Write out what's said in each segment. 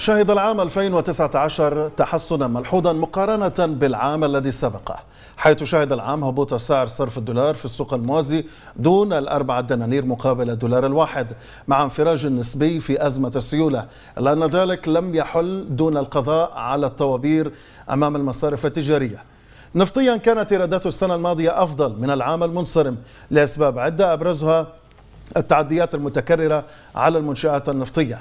شهد العام 2019 تحسنا ملحوظا مقارنة بالعام الذي سبقه حيث شهد العام هبوط سعر صرف الدولار في السوق الموازي دون الأربعة دنانير مقابل الدولار الواحد مع انفراج نسبي في أزمة السيولة. إلا أن ذلك لم يحل دون القضاء على الطوابير أمام المصارف التجارية. نفطيا كانت إيرادات السنة الماضية أفضل من العام المنصرم لأسباب عدة أبرزها التعديات المتكررة على المنشآت النفطية.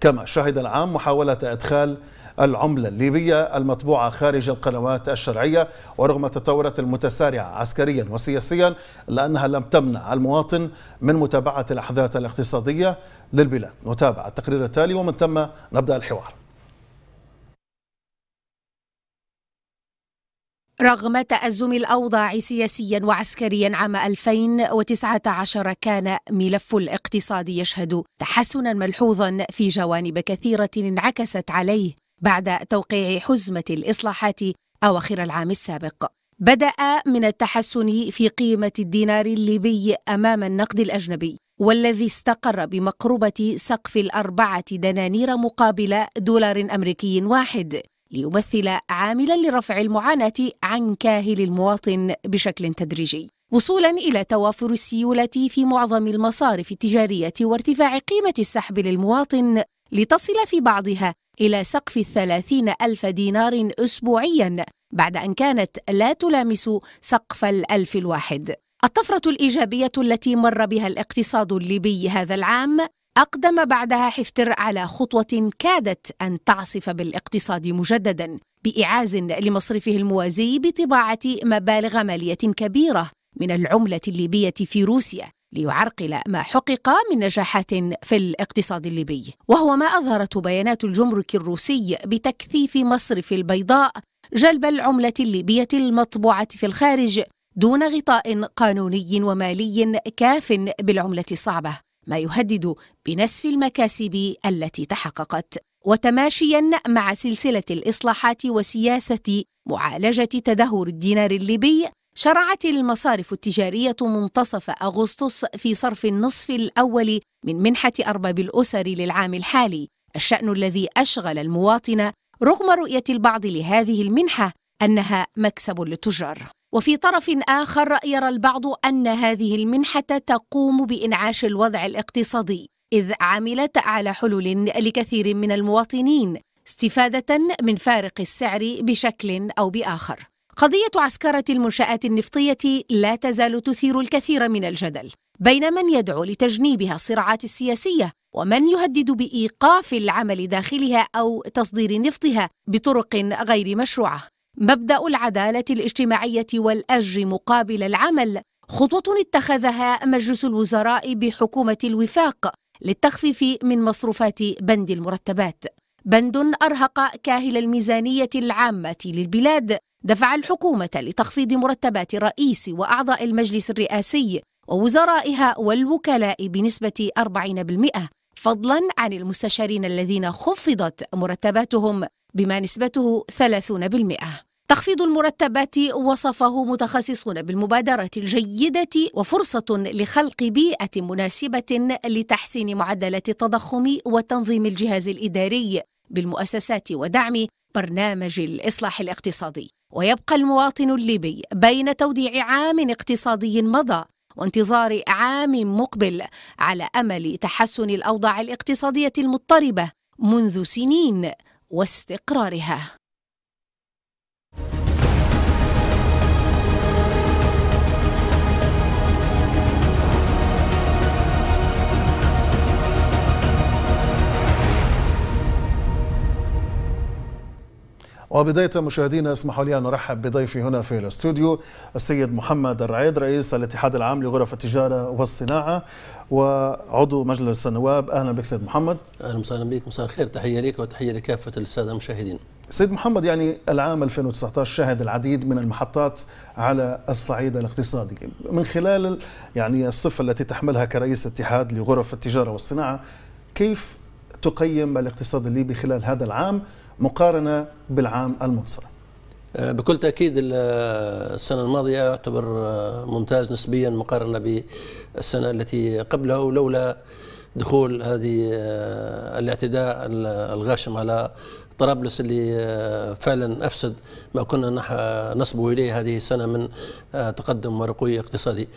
كما شهد العام محاولة إدخال العملة الليبية المطبوعة خارج القنوات الشرعية ورغم التطورات المتسارعة عسكريا وسياسيا لأنها لم تمنع المواطن من متابعة الأحداث الاقتصادية للبلاد. نتابع التقرير التالي ومن ثم نبدأ الحوار. رغم تأزم الأوضاع سياسيا وعسكريا عام 2019 كان ملف الاقتصاد يشهد تحسنا ملحوظا في جوانب كثيرة انعكست عليه بعد توقيع حزمة الإصلاحات أواخر العام السابق. بدأ من التحسن في قيمة الدينار الليبي أمام النقد الأجنبي والذي استقر بمقربة سقف الأربعة دنانير مقابل دولار أمريكي واحد. ليمثل عاملا لرفع المعاناة عن كاهل المواطن بشكل تدريجي وصولا إلى توافر السيولة في معظم المصارف التجارية وارتفاع قيمة السحب للمواطن لتصل في بعضها إلى سقف الثلاثين ألف دينار أسبوعيا بعد أن كانت لا تلامس سقف الألف الواحد. الطفرة الإيجابية التي مر بها الاقتصاد الليبي هذا العام أقدم بعدها حفتر على خطوة كادت أن تعصف بالاقتصاد مجددا بإعاز لمصرفه الموازي بطباعة مبالغ مالية كبيرة من العملة الليبية في روسيا ليعرقل ما حقق من نجاحات في الاقتصاد الليبي. وهو ما أظهرته بيانات الجمرك الروسي بتكثيف مصرف البيضاء جلب العملة الليبية المطبوعة في الخارج دون غطاء قانوني ومالي كاف بالعملة الصعبة. ما يهدد بنسف المكاسب التي تحققت. وتماشيا مع سلسلة الإصلاحات وسياسة معالجة تدهور الدينار الليبي شرعت المصارف التجارية منتصف أغسطس في صرف النصف الأول من منحة أرباب الأسر للعام الحالي. الشأن الذي أشغل المواطن رغم رؤية البعض لهذه المنحة أنها مكسب للتجار. وفي طرف آخر يرى البعض أن هذه المنحة تقوم بإنعاش الوضع الاقتصادي إذ عملت على حلول لكثير من المواطنين استفادة من فارق السعر بشكل أو بآخر. قضية عسكرة المنشآت النفطية لا تزال تثير الكثير من الجدل بين من يدعو لتجنيبها الصراعات السياسية ومن يهدد بإيقاف العمل داخلها أو تصدير نفطها بطرق غير مشروعة. مبدأ العدالة الاجتماعية والأجر مقابل العمل. خطوة اتخذها مجلس الوزراء بحكومة الوفاق للتخفيف من مصروفات بند المرتبات. بند أرهق كاهل الميزانية العامة للبلاد. دفع الحكومة لتخفيض مرتبات رئيس وأعضاء المجلس الرئاسي ووزرائها والوكلاء بنسبة 40% فضلا عن المستشارين الذين خفضت مرتباتهم بما نسبته 30% تخفيض المرتبات وصفه متخصصون بالمبادرة الجيدة وفرصة لخلق بيئة مناسبة لتحسين معدلات التضخم وتنظيم الجهاز الإداري بالمؤسسات ودعم برنامج الإصلاح الاقتصادي. ويبقى المواطن الليبي بين توديع عام اقتصادي مضى وانتظار عام مقبل على أمل تحسن الأوضاع الاقتصادية المضطربة منذ سنين واستقرارها. وبداية مشاهدينا اسمحوا لي أن أرحب بضيفي هنا في الاستوديو السيد محمد الرعيد رئيس الاتحاد العام لغرف التجارة والصناعة وعضو مجلس النواب. أهلا بك سيد محمد. أهلا وسهلا بك. مساء الخير. تحية لك وتحية لكافة السادة المشاهدين. سيد محمد يعني العام 2019 شهد العديد من المحطات على الصعيد الاقتصادي. من خلال يعني الصفة التي تحملها كرئيس اتحاد لغرف التجارة والصناعة كيف تقيم الاقتصاد الليبي خلال هذا العام؟ مقارنة بالعام المنصرم آه، بكل تأكيد السنة الماضية يعتبر آه، ممتاز نسبيا مقارنة بالسنة التي قبلها ولولا دخول هذه آه، الاعتداء الغاشم على طرابلس اللي فعلا أفسد ما كنا نصبو إليه هذه السنة من تقدم ورقي اقتصادي.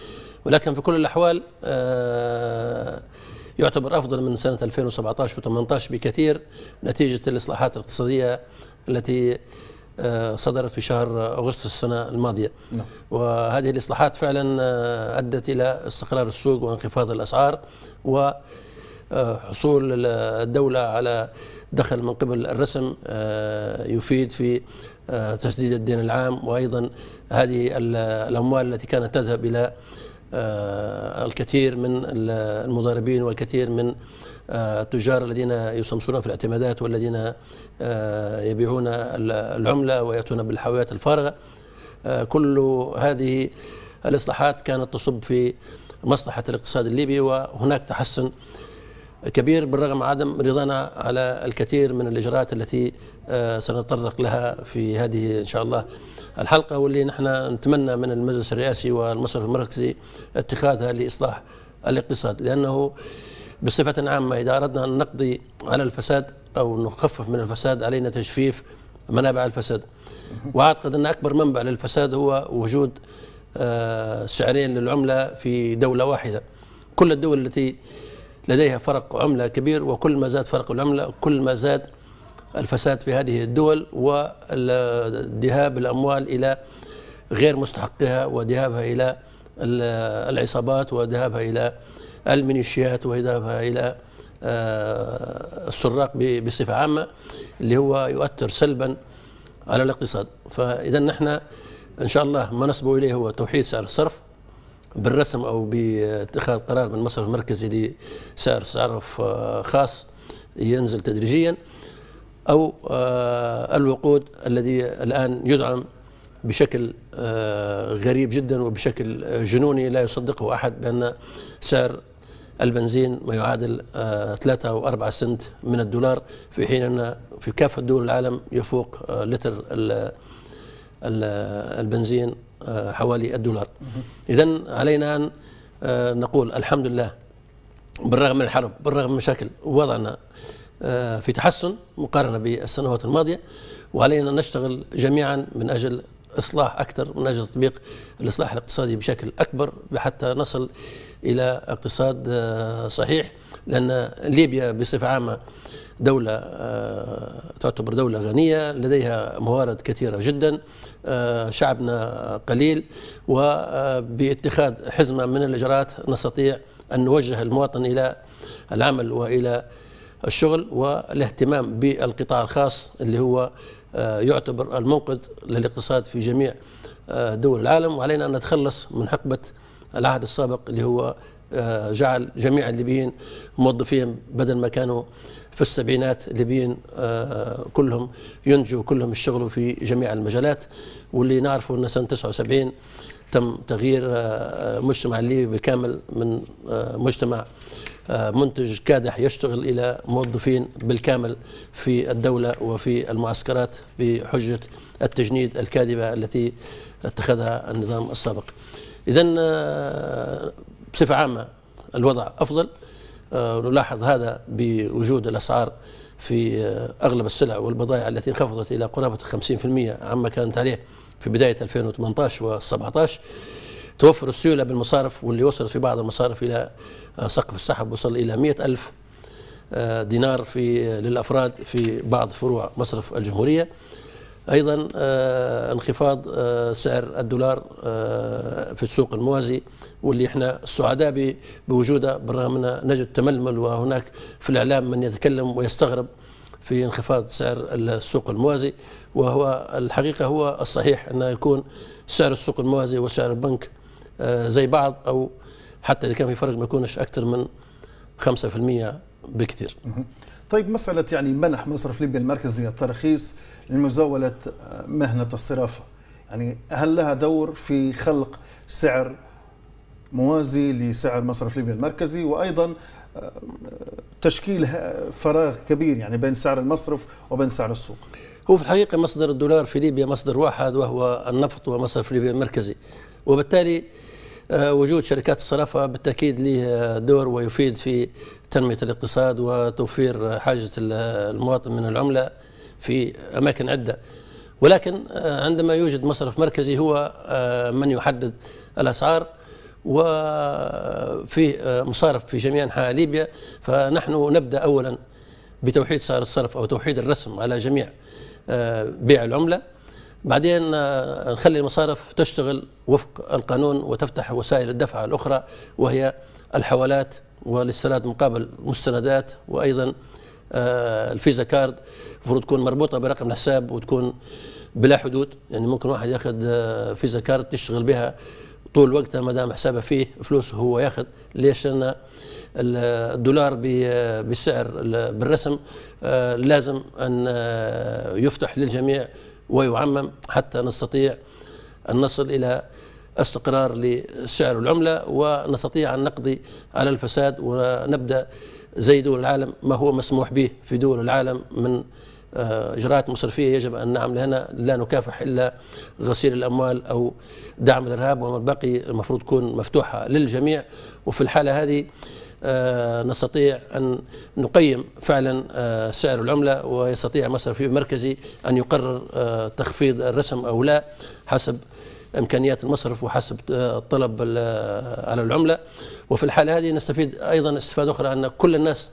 ولكن في كل الأحوال يعتبر أفضل من سنة 2017 و18 بكثير نتيجة الإصلاحات الاقتصادية التي صدرت في شهر أغسطس السنة الماضية نعم. وهذه الإصلاحات فعلا أدت إلى استقرار السوق وانخفاض الأسعار و حصول الدولة على دخل من قبل الرسم آه، يفيد في آه، تسديد الدين العام وأيضا هذه الأموال التي كانت تذهب إلى آه، الكثير من المضاربين والكثير من التجار الذين يسمسون في الاعتمادات والذين يبيعون العملة ويأتون بالحاويات الفارغة. كل هذه الإصلاحات كانت تصب في مصلحة الاقتصاد الليبي وهناك تحسن كبير بالرغم عدم رضانا على الكثير من الإجراءات التي آه، سنتطرق لها في هذه إن شاء الله. الحلقة واللي نحن نتمنى من المجلس الرئاسي والمصرف المركزي اتخاذها لإصلاح الاقتصاد لأنه بصفة عامة إذا أردنا أن نقضي على الفساد أو نخفف من الفساد علينا تجفيف منابع الفساد. وأعتقد أن أكبر منبع للفساد هو وجود آه، سعرين للعملة في دولة واحدة. كل الدول التي لديها فرق عملة كبير وكل ما زاد فرق العملة كل ما زاد الفساد في هذه الدول وذهاب الأموال إلى غير مستحقها وذهابها إلى العصابات وذهابها إلى المينيشيات وذهابها إلى آه، السراق بصفة عامة اللي هو يؤثر سلبا على الاقتصاد. فإذا نحن إن شاء الله ما نصبو إليه هو توحيد سعر الصرف بالرسم أو باتخاذ قرار من المصرف المركزي لسعر صرف آه، خاص ينزل تدريجيا. أو آه، الوقود الذي الآن يدعم بشكل آه، غريب جدا وبشكل جنوني لا يصدقه أحد بأن سعر البنزين ما يعادل 3 أو 4 سنت من الدولار في حين أن في كافة دول العالم يفوق لتر البنزين آه، حوالي الدولار. إذا علينا أن آه، نقول الحمد لله بالرغم من الحرب بالرغم من مشاكل وضعنا آه، في تحسن مقارنة بالسنوات الماضية وعلينا أن نشتغل جميعا من أجل إصلاح أكثر من أجل تطبيق الإصلاح الاقتصادي بشكل أكبر حتى نصل إلى اقتصاد صحيح لأن ليبيا بصفة عامة دولة تعتبر دولة غنية لديها موارد كثيرة جدا آه، شعبنا قليل وباتخاذ حزمة من الإجراءات نستطيع أن نوجه المواطن إلى العمل وإلى الشغل والاهتمام بالقطاع الخاص اللي هو آه، يعتبر المنقذ للاقتصاد في جميع آه، دول العالم. وعلينا أن نتخلص من حقبة العهد السابق اللي هو جعل جميع الليبيين موظفين بدل ما كانوا في السبعينات. الليبيين آه، كلهم ينجوا كلهم يشتغلوا في جميع المجالات. واللي نعرفه أن سنة 79 تم تغيير المجتمع آه، الليبي بالكامل من آه، مجتمع منتج كادح يشتغل إلى موظفين بالكامل في الدولة وفي المعسكرات بحجة التجنيد الكاذبة التي اتخذها النظام السابق. إذا بصفة عامة الوضع أفضل. آه، نلاحظ هذا بوجود الأسعار في آه، أغلب السلع والبضائع التي انخفضت إلى قرابة 50% عما كانت عليه في بداية 2018 و17 توفر السيولة بالمصارف واللي وصلت في بعض المصارف إلى آه، سقف السحب وصل إلى 100 ألف دينار في للأفراد في بعض فروع مصرف الجمهورية. أيضا انخفاض سعر الدولار في السوق الموازي واللي إحنا سعداء بوجوده بالرغم ان نجد تململ وهناك في الإعلام من يتكلم ويستغرب في انخفاض سعر السوق الموازي. وهو الحقيقة هو الصحيح انه يكون سعر السوق الموازي وسعر البنك آه، زي بعض أو حتى إذا كان في فرق ما يكونش أكثر من 5% بكثير. طيب مسألة يعني منح مصرف ليبيا المركزي الترخيص لمزاولة مهنة الصرافة. يعني هل لها دور في خلق سعر موازي لسعر مصرف ليبيا المركزي؟ وأيضا آه، تشكيل فراغ كبير يعني بين سعر المصرف وبين سعر السوق. هو في الحقيقة مصدر الدولار في ليبيا مصدر واحد وهو النفط ومصرف ليبيا المركزي. وبالتالي آه، وجود شركات الصرافه بالتأكيد له دور ويفيد في تنمية الاقتصاد وتوفير حاجة المواطن من العملة في أماكن عدة. ولكن عندما يوجد مصرف مركزي هو من يحدد الأسعار وفي مصارف في جميع أنحاء ليبيا. فنحن نبدأ اولا بتوحيد سعر الصرف أو توحيد الرسم على جميع بيع العملة. بعدين نخلي المصارف تشتغل وفق القانون وتفتح وسائل الدفع الأخرى وهي الحوالات والاستناد مقابل مستندات وأيضا الفيزا كارد. المفروض تكون مربوطة برقم الحساب وتكون بلا حدود. يعني ممكن واحد ياخذ فيزا كارد تشتغل بها طول وقتها ما دام حسابه فيه فلوسه هو ياخذ. ليش؟ لأن الدولار بالسعر بالرسم لازم أن يفتح للجميع ويعمم حتى نستطيع أن نصل إلى استقرار لسعر العملة ونستطيع أن نقضي على الفساد ونبدأ زي دول العالم ما هو مسموح به في دول العالم من إجراءات مصرفية يجب أن نعمل هنا. لا نكافح إلا غسيل الأموال أو دعم الإرهاب وما الباقي المفروض تكون مفتوحة للجميع. وفي الحالة هذه نستطيع أن نقيم فعلا سعر العملة ويستطيع مصرف مركزي أن يقرر تخفيض الرسم أو لا حسب إمكانيات المصرف وحسب الطلب على العملة. وفي الحالة هذه نستفيد أيضا استفادة أخرى أن كل الناس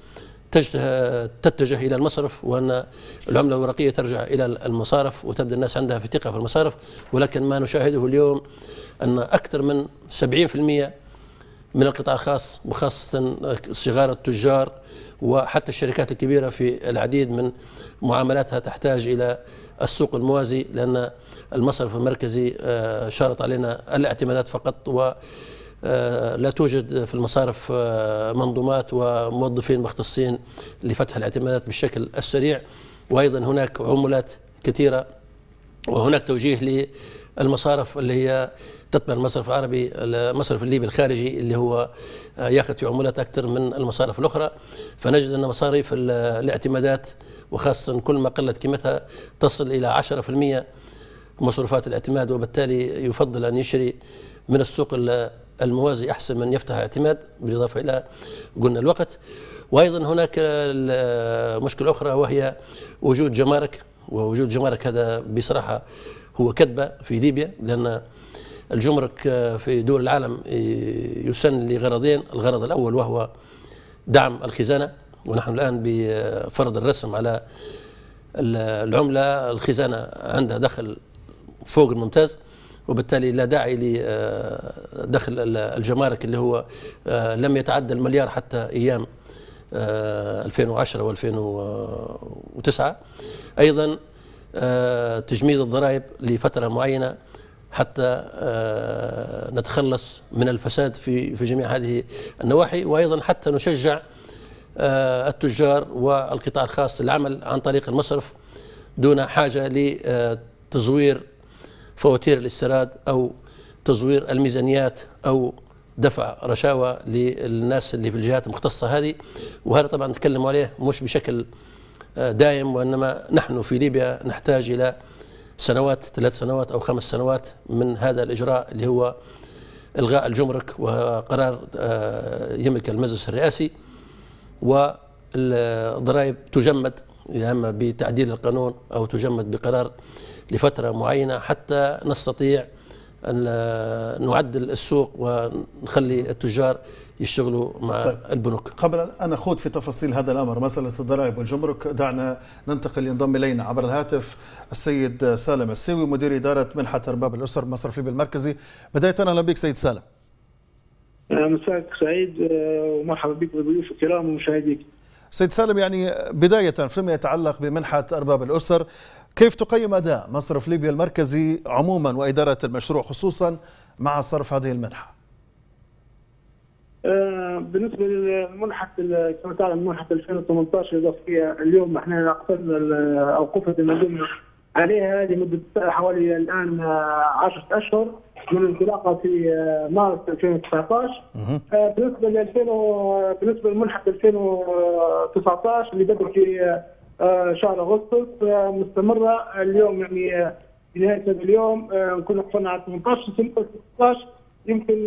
تتجه إلى المصرف وأن العملة الورقية ترجع إلى المصارف وتبدأ الناس عندها في ثقة في المصارف. ولكن ما نشاهده اليوم أن أكثر من 70% من القطاع الخاص وخاصة صغار التجار وحتى الشركات الكبيرة في العديد من معاملاتها تحتاج إلى السوق الموازي لأن المصرف المركزي شارط علينا الاعتمادات فقط و لا توجد في المصارف منظومات وموظفين مختصين لفتح الاعتمادات بالشكل السريع. وأيضا هناك عمولات كثيرة وهناك توجيه للمصارف اللي هي تتبع المصرف العربي المصرف الليبي الخارجي اللي هو ياخذ في عمولات أكثر من المصارف الأخرى. فنجد أن مصاريف الاعتمادات وخاصة كل ما قلت قيمتها تصل إلى 10% مصروفات الاعتماد وبالتالي يفضل أن يشتري من السوق الموازي أحسن من يفتح اعتماد بالإضافة إلى قلنا الوقت. وأيضا هناك مشكلة أخرى وهي وجود جمارك. ووجود جمارك هذا بصراحة هو كذبة في ليبيا لأن الجمرك في دول العالم يسن لغرضين الغرض الأول وهو دعم الخزانة ونحن الآن بفرض الرسم على العملة الخزانة عندها دخل فوق الممتاز وبالتالي لا داعي لدخل الجمارك اللي هو لم يتعدى المليار حتى أيام 2010 و2009 أيضا تجميد الضرائب لفترة معينة حتى نتخلص من الفساد في في جميع هذه النواحي وأيضا حتى نشجع التجار والقطاع الخاص للعمل عن طريق المصرف دون حاجة لتزوير فواتير الاستيراد أو تزوير الميزانيات أو دفع رشاوى للناس اللي في الجهات المختصة هذه. وهذا طبعا نتكلم عليه مش بشكل دائم وإنما نحن في ليبيا نحتاج إلى سنوات ثلاث سنوات أو خمس سنوات من هذا الإجراء اللي هو إلغاء الجمرك وقرار يملك المجلس الرئاسي والضرائب تجمد يا إما بتعديل القانون أو تجمد بقرار لفترة معينة حتى نستطيع أن نعدل السوق ونخلي التجار يشتغلوا مع طيب. البنوك. قبل أن نخوض في تفاصيل هذا الأمر مسألة الضرائب والجمرك دعنا ننتقل ينضم إلينا عبر الهاتف السيد سالم السيوي مدير إدارة منحة أرباب الأسر مصرف ليبيا المركزي. بداية أهلا بك سيد سالم. مساك سعيد ومرحبا بك بضيوف الكرام ومشاهديك. سيد سالم يعني بداية فيما يتعلق بمنحة أرباب الأسر كيف تقيم أداء مصرف ليبيا المركزي عموما وإدارة المشروع خصوصا مع صرف هذه المنحة؟ بالنسبة لمنحه كما تعلم منحة 2018 الإضافية اليوم إحنا اقفلنا اوقفت المنظومه عليها لمده حوالي الآن 10 أشهر من انطلاقها في مارس 2019 بالنسبة ل 2000 بالنسبة لمنحة 2019 اللي بدأ في شهر أغسطس مستمرة. اليوم يعني نهاية هذا اليوم نكون قفلنا على 18 16 يمكن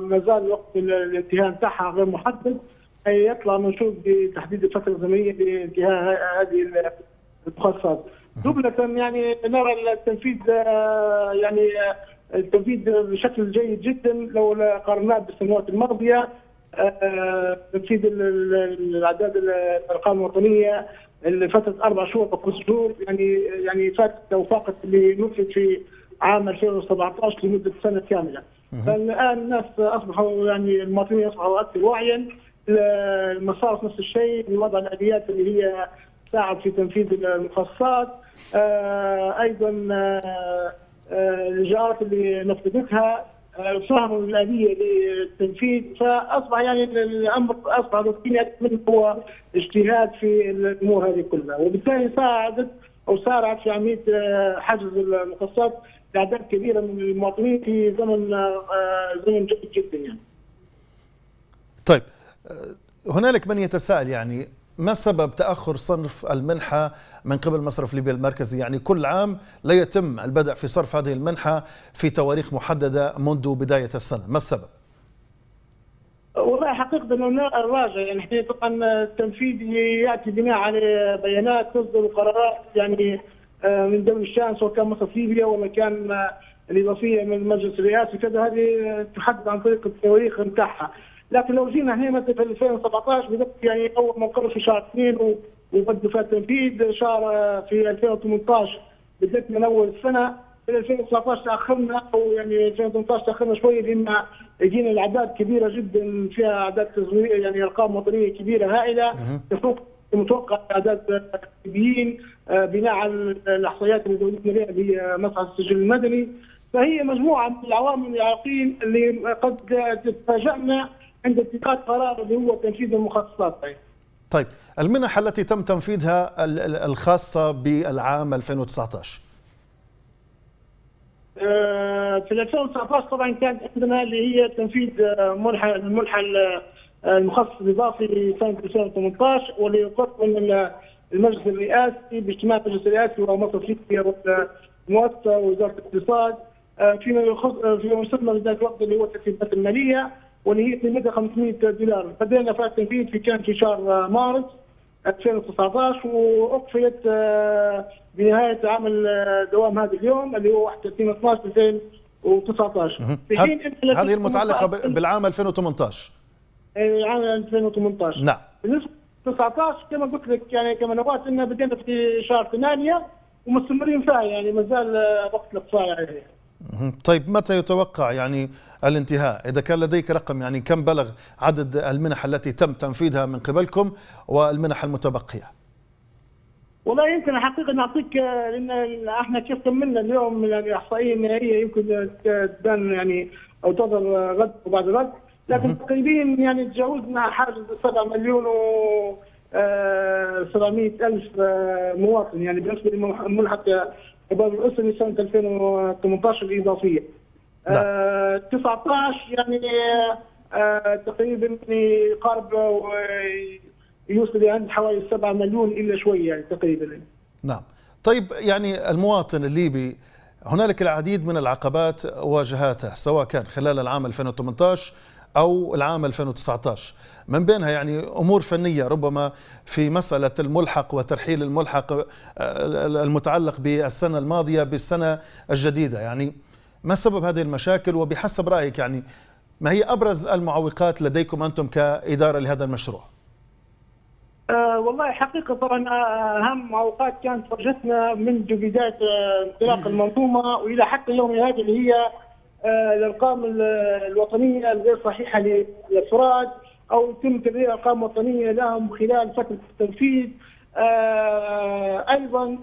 ما زال وقت الانتهاء بتاعها غير محدد. يطلع منشور بتحديد الفترة الزمنية لانتهاء هذه المخصصات. جملة يعني نرى التنفيذ آه، يعني آه، التنفيذ بشكل جيد جدا. لو قارناه بالسنوات الماضية آه، تنفيذ ال- ال- الأعداد الأرقام الوطنية لفتره أربع شهور شهور يعني يعني فاتت أو فاقت اللي نفذ في عام 2017 لمدة سنة كاملة. فالآن الناس أصبحوا يعني المواطنين أصبحوا أكثر وعيا المصارف نفس الشيء بوضع الاليات اللي هي تساعد في تنفيذ المخصصات. آه، أيضا آه، آه، الاجراءات اللي نفذتها آه، فهم الاليه للتنفيذ فأصبح يعني الأمر أصبح روتيني أكثر من هو اجتهاد في الأمور هذه كلها وبالتالي ساعدت أو سارعت في عمليه آه، حجز المخصصات لأعداد كبيرة من المواطنين في زمن آه، زمن جيد جدا يعني. طيب آه، هنالك من يتساءل يعني ما سبب تأخر صرف المنحة من قبل مصرف ليبيا المركزي؟ يعني كل عام لا يتم البدء في صرف هذه المنحة في تواريخ محددة منذ بداية السنة. ما السبب؟ والله حقيقة أنه الراجع. يعني إحنا طبعا التنفيذ يأتي بناء على بيانات تصدر قرارات يعني آه، من دولة الشام سواء كان مصرف ليبيا ولا كان آه، الإضافية من المجلس الرئاسي كذا هذه تحدد عن طريق التواريخ نتاعها لكن لو جينا هنا مثلا في 2017 بدأت يعني أول ما قرر في شهر اثنين وبدوا فيها التنفيذ شهر آه، في 2018 بدأت من أول السنة في 2019 تأخرنا أو يعني 2018 تأخرنا شوية لأن جينا الاعداد كبيرة جدا فيها أعداد تزوير يعني أرقام وطنيه كبيرة هائلة. تفوق متوقع أعداد ليبيين آه، بناء على الأحصائيات اللي دولتنا لها اللي هي مصعد السجل المدني. فهي مجموعة من العوامل العراقيين اللي قد تفاجئنا عند اتخاذ قرار اللي هو تنفيذ المخصصات. يعني. طيب المنح التي تم تنفيذها ال- ال- الخاصة بالعام 2019 آه، في 2019 طبعا كانت عندنا اللي هي تنفيذ آه، منحة المنحة ال- المخصص الإضافي لسنة 2018 واللي يقر من ال- المجلس الرئاسي باجتماع المجلس الرئاسي ومصرف ليبيا والمؤسسه ووزارة الاقتصاد آه، فيما يخص فيما يسمى بذات الوقت اللي هو التسهيلات المالية. واللي هي قيمتها 500 دولار. بدأنا في التنفيذ في كان في شهر مارس 2019 واقفلت آه، بنهاية عام آه، دوام هذا اليوم اللي هو 31 12 2019 في حين هذه ب- بالعام 2018 آه، عام 2018 نعم. بالنسبة ل 19 كما قلت لك يعني كما نوات إن بدينا في شهر 8 ومستمرين فيها يعني ما زال آه، وقت الإقصاء عليها مهم. طيب متى يتوقع؟ يعني الانتهاء. إذا كان لديك رقم يعني كم بلغ عدد المنح التي تم تنفيذها من قبلكم والمنح المتبقية؟ والله يمكن حقيقة نعطيك آه، لأن إحنا كيف كملنا اليوم يعني الاحصائيه النهائيه يمكن آه، تبان يعني أو تظهر آه، غد وبعد غد لكن تقريبا يعني تجاوزنا حاجز 7 مليون و آه، 700 ألف آه، مواطن يعني بالنسبة لملحق الشباب الاسري سنه 2018 الإضافية. آه، 19 يعني آه، تقريبا يقارب آه، يوصل يعني حوالي 7 مليون إلا شوية يعني تقريبا. نعم. طيب يعني المواطن الليبي هنالك العديد من العقبات واجهاته سواء كان خلال العام 2018 أو العام 2019 من بينها يعني أمور فنية ربما في مسألة الملحق وترحيل الملحق آه، المتعلق بالسنة الماضية بالسنة الجديدة. يعني ما سبب هذه المشاكل وبحسب رأيك يعني ما هي أبرز المعوقات لديكم أنتم كإدارة لهذا المشروع؟ آه والله حقيقة طبعا آه، أهم معوقات كانت واجهتنا منذ بداية آه، انطلاق المنظومة وإلى حتى يومنا هذا اللي هي آه، الأرقام ال- الوطنية الغير صحيحة للأفراد أو يتم تبرير أرقام وطنية لهم خلال فترة التنفيذ. أيضا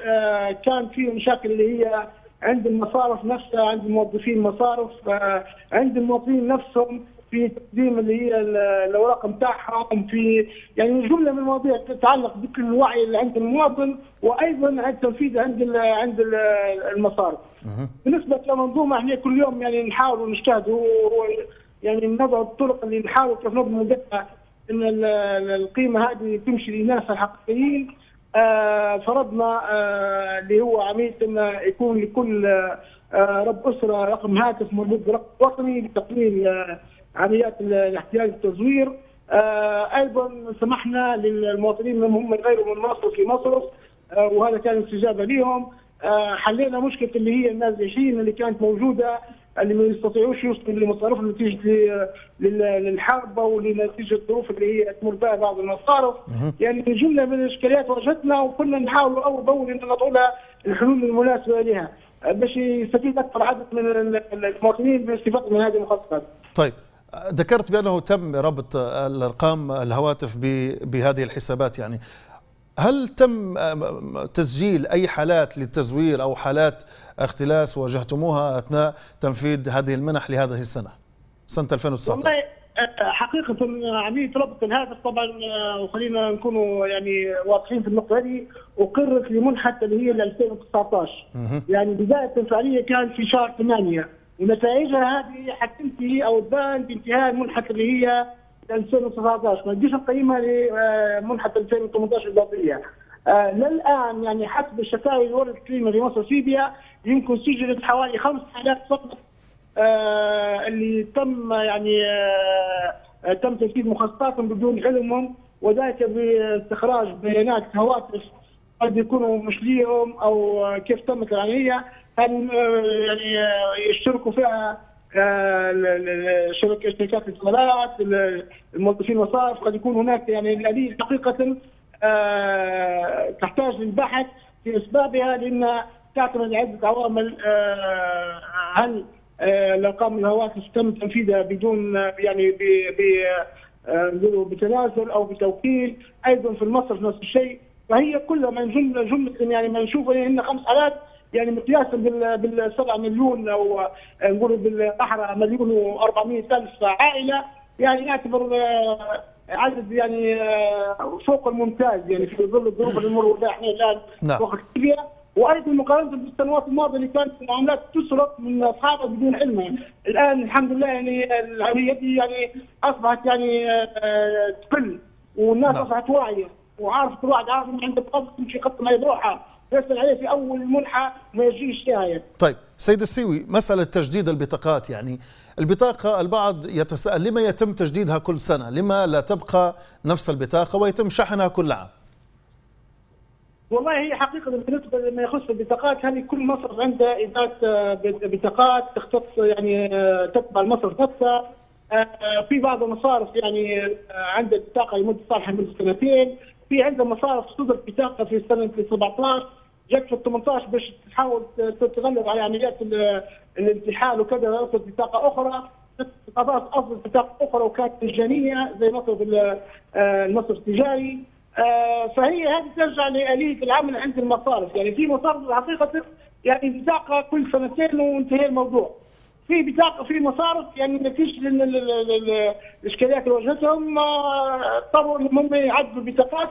كان في مشاكل اللي هي عند المصارف نفسها عند موظفين المصارف آه، عند المواطنين نفسهم في تقديم اللي هي ال- الأوراق نتاعهم في يعني جملة من المواضيع تتعلق بكل الوعي اللي عند المواطن وأيضا عند تنفيذ عند ال عند ال المصارف. بالنسبة للمنظومه إحنا كل يوم يعني نحاول ونجتهد يعني نضع الطرق اللي نحاول كيف نضمن إن ال- ال- القيمة هذه تمشي للناس الحقيقيين فرضنا آه، اللي هو عمليه إن يكون لكل آه، رب أسرة رقم هاتف مربوط برقم وطني لتقليل آه، عمليات ال- الاحتياج التزوير آه، أيضا سمحنا للمواطنين من هم غير مصر في مصر آه، وهذا كان استجابة لهم آه، حلينا مشكلة اللي هي النازحين اللي كانت موجودة اللي ما يستطيعوش يوصلوا لمصارفهم نتيجه للحرب أو لنتيجه الظروف اللي هي تمر بها بعض المصارف. يعني جملة من الإشكاليات واجهتنا وكنا نحاول أول بأول إن نضع لها الحلول المناسبة لها باش يستفيد أكثر عدد من ال- المواطنين بالاستفاده من هذه المخصصات. طيب ذكرت بأنه تم ربط الأرقام الهواتف بهذه الحسابات يعني. هل تم تسجيل أي حالات للتزوير أو حالات اختلاس واجهتموها أثناء تنفيذ هذه المنح لهذه السنة؟ سنة 2019 والله آه، حقيقة عملية ربط الهاتف طبعا آه، وخلينا نكونوا يعني واضحين في النقطة هذه أقرت لمنحة اللي هي ل 2019 يعني بداية الفعالية كانت في شهر 8 ونتائجها هذه حتنتهي أو تبان بانتهاء المنحة اللي هي 2019 ما نجيش نقيمها لمنحة 2018 الإضافية آه للآن يعني حسب الشكاوي اللي وردت لنا في مصر سيبيا يمكن سجلت حوالي خمس حالات فقط آه، اللي تم يعني آه، آه، تم تنفيذ مخصصاتهم بدون علمهم وذلك باستخراج بيانات هواتف قد يكونوا مش ليهم أو آه، كيف تمت العملية هل آه، يعني آه، يشتركوا فيها آه، شركة شركات الاتصالات ال- الموظفين المصارف قد يكون هناك يعني الآلية حقيقة آه، تحتاج للبحث في أسبابها لأنها تعتمد عدة عوامل آه، هل آه، الارقام الهواتف تم تنفيذها بدون آه، يعني ب آه، بتنازل أو بتوكيل أيضا في المصرف نفس الشيء. فهي كلها من جملة جملة يعني ما نشوف ان خمس حالات يعني مقياسا بال بال 7 مليون أو آه، نقولوا بالأحرى مليون و400 ألف عائلة يعني يعتبر آه، عدد يعني آه، فوق الممتاز يعني في ظل الظروف اللي نمر بها إحنا الآن نعم. وقت وأيضا مقارنة بالسنوات الماضية اللي كانت المعاملات تسرق من أصحابها بدون علم الآن الحمد لله يعني العملية دي يعني أصبحت يعني تقل والناس نعم. أصبحت واعية وعارف كل واحد عارف ان عنده قصد تمشي خط ما يروحها يسال عليه في أول منحه ما يجيش يعني. طيب سيد السيوي مسألة تجديد البطاقات يعني البطاقة البعض يتساءل لما يتم تجديدها كل سنة؟ لما لا تبقى نفس البطاقة ويتم شحنها كل عام؟ والله هي حقيقة بالنسبة لما يخص البطاقات هذه كل مصرف عنده إدارة بطاقات تختص يعني تتبع المصرف نفسه. آه، في بعض المصارف يعني آه، عندها بطاقة لمدة صالحة لمدة سنتين. في عندها مصارف صدر بطاقة في سنة 17 جت في 18 باش تحاول تتغلب على عمليات ال- الانتحال وكذا أصدر بطاقة أخرى. قضاء أصدر بطاقة أخرى وكانت مجانية زي مصرف ال- آه، المصرف التجاري. آه، فهي هذه ترجع لآلية العمل عند المصارف. يعني في مصارف حقيقة يعني بطاقة كل سنتين وانتهى الموضوع. في بطاقة في مصارف يعني لل- الإشكاليات اللي واجهتهم اضطروا إنهم هم يعدلوا البطاقات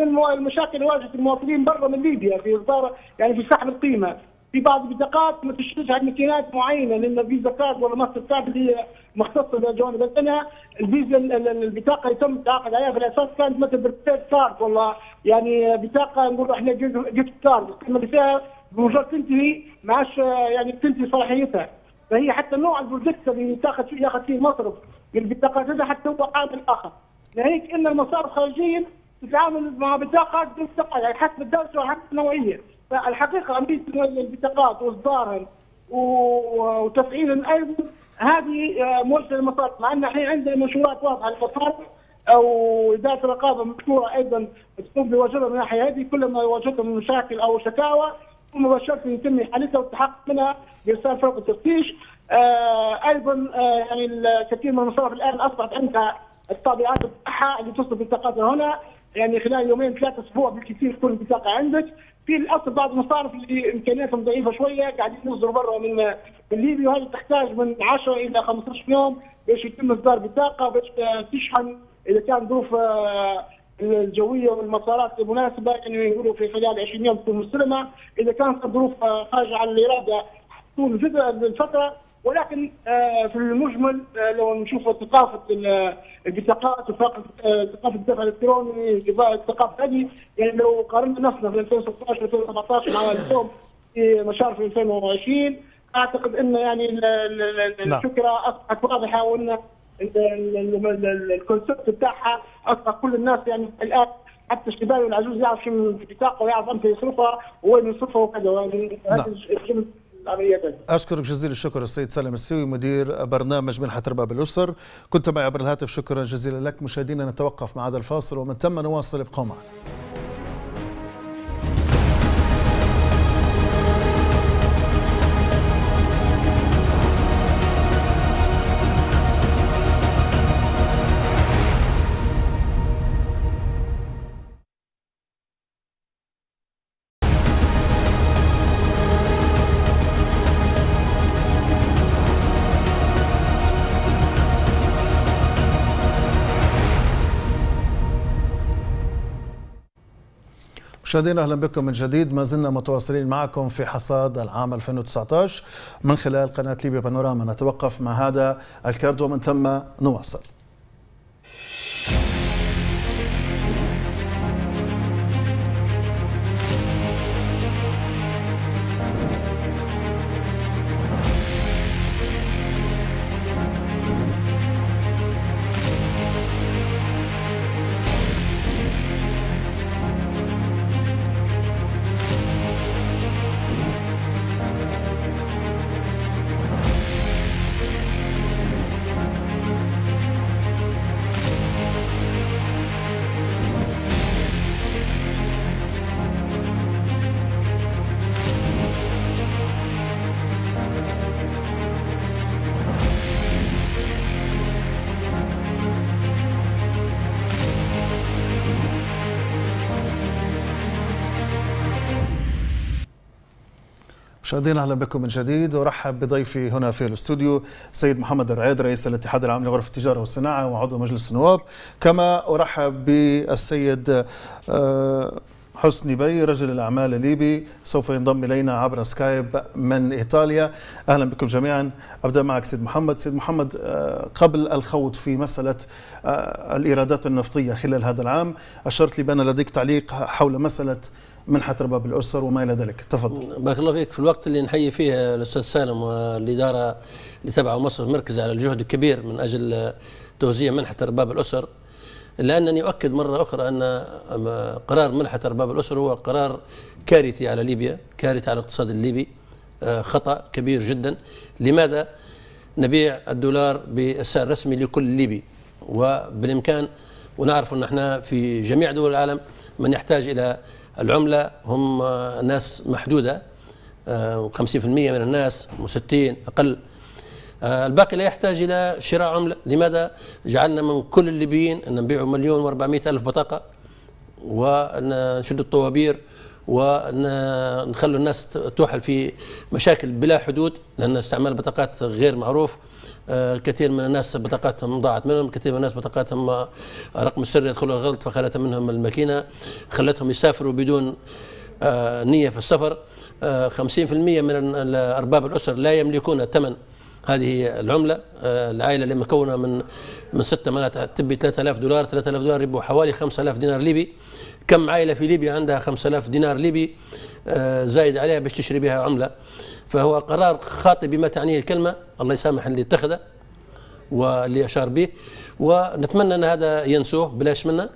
المو- المشاكل اللي واجهت المواطنين برا من ليبيا في إصدار يعني في سحب القيمة. في بعض البطاقات ما تشتريش على ماكينات معينة لأن Visa card ولا ماستر كارد اللي هي مختصة بجوانب الثانية الفيزا ال- ال- البطاقة اللي تم التعاقد عليها في الأساس كانت مثل prepaid card والله. يعني بطاقة نقول إحنا gift card القيمة اللي فيها بمجرد تنتهي ما عادش يعني تنتهي صلاحيتها. فهي حتى نوع البروجكت اللي تاخذ فيه ياخذ فيه مصرف هذا حتى هو عامل اخر لهيك ان المصارف الخارجيين تتعامل مع بطاقات بطاقة يعني حسب الدرجة وحسب النوعية. فالحقيقة عمليه البطاقات واصدارها و- وتفعيلا أيضا هذه آه، موجهة للمصارف. مع إن الحين عندنا منشورات واضحة للمصارف أو إدارة الرقابة مشكورة أيضا تقوم بواجبها من الناحيه هذه كلما واجهتهم مشاكل أو شكاوى مباشرة يتم احالتها والتحقق منها بإرسال فرق التفتيش. آه أيضا آه يعني الكثير من المصارف الآن أصبحت عندها الطابعات بتاعها اللي تصدر بطاقاتها هنا. يعني خلال يومين ثلاثة أسبوع بالكثير تكون البطاقه عندك. في للاسف بعض المصارف اللي إمكانياتهم ضعيفة شوية قاعدين يصدروا برا من من ليبيا وهذه تحتاج من 10 إلى 15 يوم باش يتم إصدار بطاقه باش تشحن إذا كان ظروف آه، الجوية والمسارات المناسبة يعني يقولوا في خلال 20 يوم تكون مستلمه إذا كانت الظروف آه، خارجة عن الإرادة طول الفترة الفترة ولكن آه، في المجمل آه، لو نشوف ثقافة ال- البطاقات ثقافة الدفع الإلكتروني الثقافة هذه يعني لو قارنا نفسنا في 2016 2017 مع اليوم في مشارف 2020 أعتقد إن يعني نعم. الفكرة أصبحت واضحة وإن الكونسبت بتاعها أصلا كل الناس يعني الآن حتى الشباب والعجوز يعرف شو البطاقه ويعرف إمتى يصرفها وين يصرفها وكذا يعني نعم. هذه. أشكرك جزيل الشكر السيد سالم السوي مدير برنامج منحة رباب الأسر كنت معي عبر الهاتف شكرا جزيلا لك مشاهدينا نتوقف مع هذا الفاصل ومن ثم نواصل ابقوا معنا مشاهدينا أهلا بكم من جديد. ما زلنا متواصلين معكم في حصاد العام 2019 من خلال قناة ليبيا بانوراما نتوقف مع هذا الكارد ومن ثم نواصل. مشاهدينا أهلا بكم من جديد. ارحب بضيفي هنا في الاستوديو سيد محمد الرعيد رئيس الاتحاد العام لغرف التجارة والصناعة وعضو مجلس النواب. كما أرحب بالسيد آه، حسني بي رجل الأعمال الليبي. سوف ينضم إلينا عبر سكايب من إيطاليا. أهلا بكم جميعا. أبدأ معك سيد محمد. سيد محمد آه، قبل الخوض في مسألة آه، الإيرادات النفطية خلال هذا العام أشرت لي بأن لديك تعليق حول مسألة منحه رباب الأسر وما إلى ذلك. تفضل. بارك الله فيك. في الوقت اللي نحيي فيه الأستاذ سالم والإدارة اللي تبعه مصر مركز على الجهد الكبير من أجل توزيع منحة ارباب الأسر الا انني أؤكد مرة أخرى أن قرار منحة ارباب الأسر هو قرار كارثي على ليبيا، كارثي على الاقتصاد الليبي خطأ كبير جدا، لماذا؟ نبيع الدولار بالسعر الرسمي لكل ليبي وبالإمكان ونعرف أن إحنا في جميع دول العالم من يحتاج إلى العملة هم آه، ناس محدودة آه، و50% من الناس و60 أقل. آه، الباقي لا يحتاج إلى شراء عملة، لماذا؟ جعلنا من كل الليبيين أن نبيعوا مليون و400 ألف بطاقة ونشد الطوابير ونخلوا الناس توحل في مشاكل بلا حدود لأن استعمال بطاقات غير معروف. آه، كثير من الناس بطاقاتهم ضاعت منهم كثير من الناس بطاقاتهم آه، رقم السر يدخلوا غلط فخلت منهم الماكينة خلتهم يسافروا بدون آه، نية في السفر. آه، 50% من أرباب الأسر لا يملكون ثمن هذه العملة. آه، العائلة اللي مكونة من من ستة منات تبي 3000 دولار 3000 دولار يبقوا حوالي 5000 دينار ليبي. كم عائلة في ليبيا عندها 5000 دينار ليبي؟ آه، زايد عليها باش تشتري بها عملة. فهو قرار خاطئ بما تعنيه الكلمة الله يسامح اللي اتخذه واللي أشار به. ونتمنى أن هذا ينسوه بلاش منه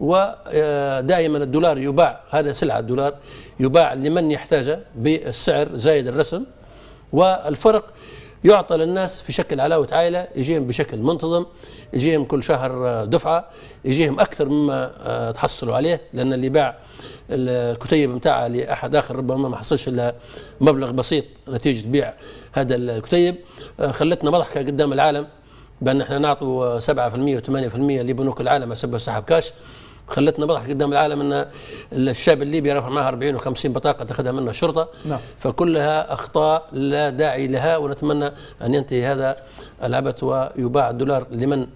ودائما الدولار يباع هذا سلعة الدولار يباع لمن يحتاجه بالسعر زايد الرسم. والفرق يعطى للناس في شكل علاوة عائلة يجيهم بشكل منتظم يجيهم كل شهر دفعة يجيهم أكثر مما تحصلوا عليه لأن اللي باع الكتيب نتاعها لأحد آخر ربما ما حصلش إلا مبلغ بسيط نتيجة بيع هذا الكتيب. آه، خلتنا مضحكة قدام العالم بأن إحنا نعطوا 7% و8% لبنوك العالم على سبب سحب كاش. خلتنا مضحك قدام العالم إن الشاب الليبي رفع معها 40 و50 بطاقة تاخذها منه الشرطه نعم. فكلها أخطاء لا داعي لها ونتمنى أن ينتهي هذا العبث ويباع الدولار لمن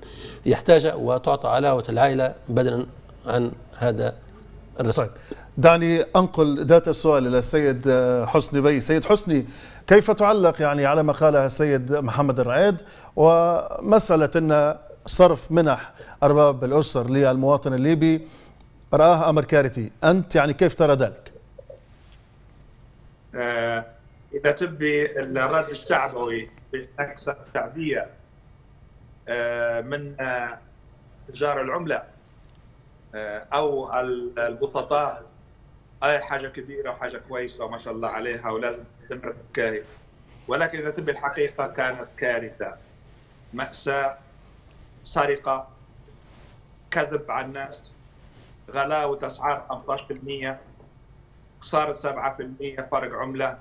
يحتاجه وتعطى علاوة العائلة بدلا عن هذا الرسم. طيب. دعني أنقل ذات السؤال إلى السيد آه، حسني بي. سيد حسني كيف تعلق يعني على ما قالها السيد محمد الرعيد؟ ومسألة إن صرف منح أرباب الأسر للمواطن الليبي رآه أمر كارثي. أنت يعني كيف ترى ذلك؟ آه، إذا تبي الرد الشعبوي بالنكسه الشعبية آه، من آه، تجار العملة آه، أو ال- البسطاء. أي حاجة كبيرة وحاجه كويسة وما شاء الله عليها ولازم تستمر تكاهي ولكن إذا تبي الحقيقة كانت كارثة مأساة سرقة كذب على الناس غلاوه اسعار 15% خسارة 7% فرق عملة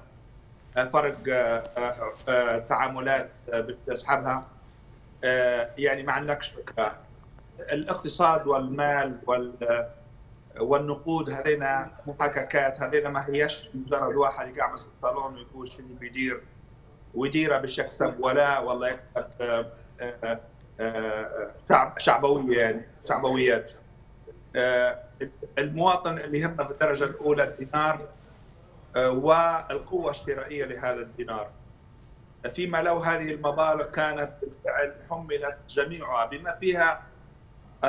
آه، فرق آه، آه، آه، تعاملات آه، بتسحبها آه، يعني ما عندكش فكرة. الاقتصاد والمال وال والنقود هذين محاككات هذين ما هيش مجرد واحد يقعد في الصالون ويقول شنو بيدير. ويديرها باش يكسب ولا والله يكسب آه، آه، آه، شعب شعبوية يعني شعبويات. المواطن اللي يهمنا بالدرجة الأولى الدينار والقوة الشرائية لهذا الدينار. فيما لو هذه المبالغ كانت بالفعل حملت جميعها بما فيها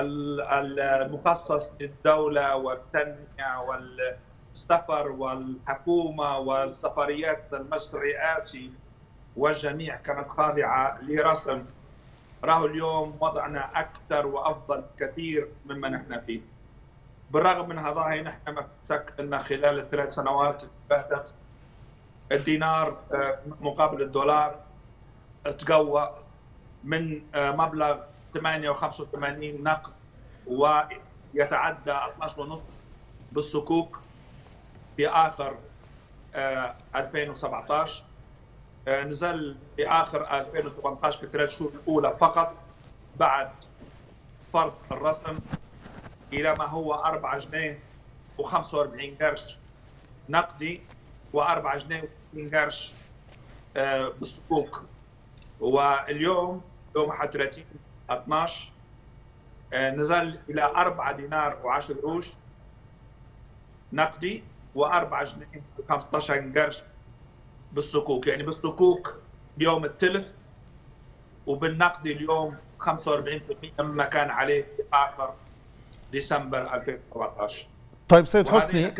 المخصص للدولة والتنمية والسفر والحكومة والسفريات المجلس الرئاسي والجميع كانت خاضعة لرسم. راهو اليوم وضعنا أكثر وأفضل كثير مما نحن فيه. بالرغم من هذا نحن ما أن خلال الثلاث سنوات اللي فاتت الدينار آه، مقابل الدولار تقوى من آه، مبلغ 885 نقد ويتعدى 12 ونص بالصكوك في آخر آه، 2017 آه، نزل في آخر 2018 في الثلاث شهور الأولى فقط بعد فرض الرسم إلى ما هو 4 جنيه و45 قرش نقدي و4 جنيه و60 قرش آه، بالصكوك. واليوم يوم 31 12 آه، نزل إلى 4 دينار و10 قروش نقدي و4 جنيه و15 قرش بالصكوك يعني بالصكوك اليوم الثلث وبالنقدي اليوم 45% مما كان عليه في آخر ديسمبر 2017 طيب سيد حسني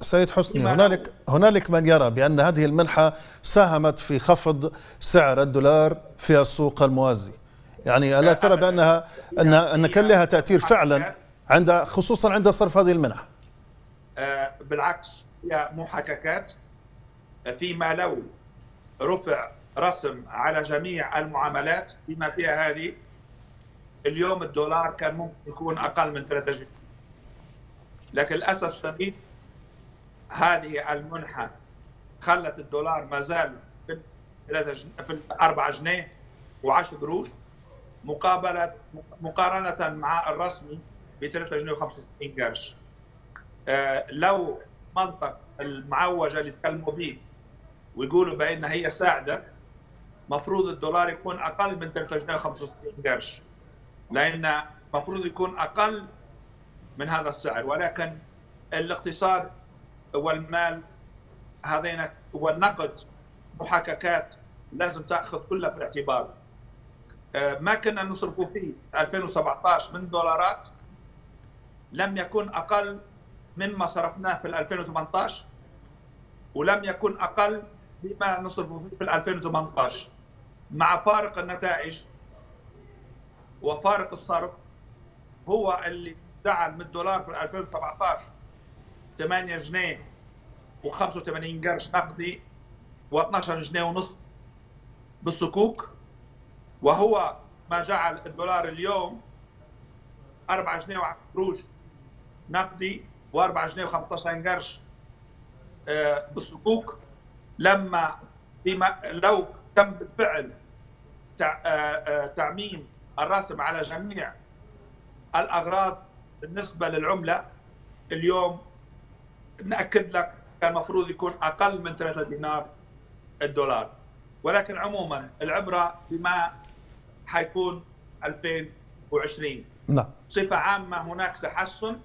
سيد حسني هنالك هنالك من يرى بأن هذه المنحة ساهمت في خفض سعر الدولار في السوق الموازي. يعني ألا ترى بأنها أن أن كان لها تأثير فعلا عند خصوصا عند صرف هذه المنح. آه، بالعكس هي محاككات فيما لو رفع رسم على جميع المعاملات بما فيها هذه اليوم الدولار كان ممكن يكون أقل من 3 جنيه. لكن للأسف الشديد هذه المنحة خلت الدولار ما زال في 3 جنيه في 4 جنيه و10 قروش. مقابله مقارنة مع الرسمي ب 3 جنيه و65 قرش. آه، لو منطق المعوجة اللي تكلموا به ويقولوا بان هي ساعدة مفروض الدولار يكون أقل من 3 جنيه 65 قرش. لأن مفروض يكون أقل من هذا السعر. ولكن الاقتصاد والمال هذين والنقد محاككات لازم تأخذ كلها في الاعتبار ما كنا نصرفه فيه 2017 من دولارات لم يكن أقل مما صرفناه في 2018 ولم يكن أقل بما نصرف فيه في 2018 مع فارق النتائج وفارق الصرف هو اللي جعل من الدولار في 2017 8 جنيه و85 قرش نقدي و12 جنيه ونص بالصكوك وهو ما جعل الدولار اليوم 4 جنيه و10 قروش نقدي و4 جنيه و15 قرش آه، بالصكوك لما بما لو تم بالفعل آه، آه، تعميم الرسم على جميع الأغراض بالنسبة للعملة اليوم نأكد لك كان المفروض يكون أقل من 3 دينار الدولار. ولكن عموما العبره بما حيكون 2020 نعم. بصفة عامة هناك تحسن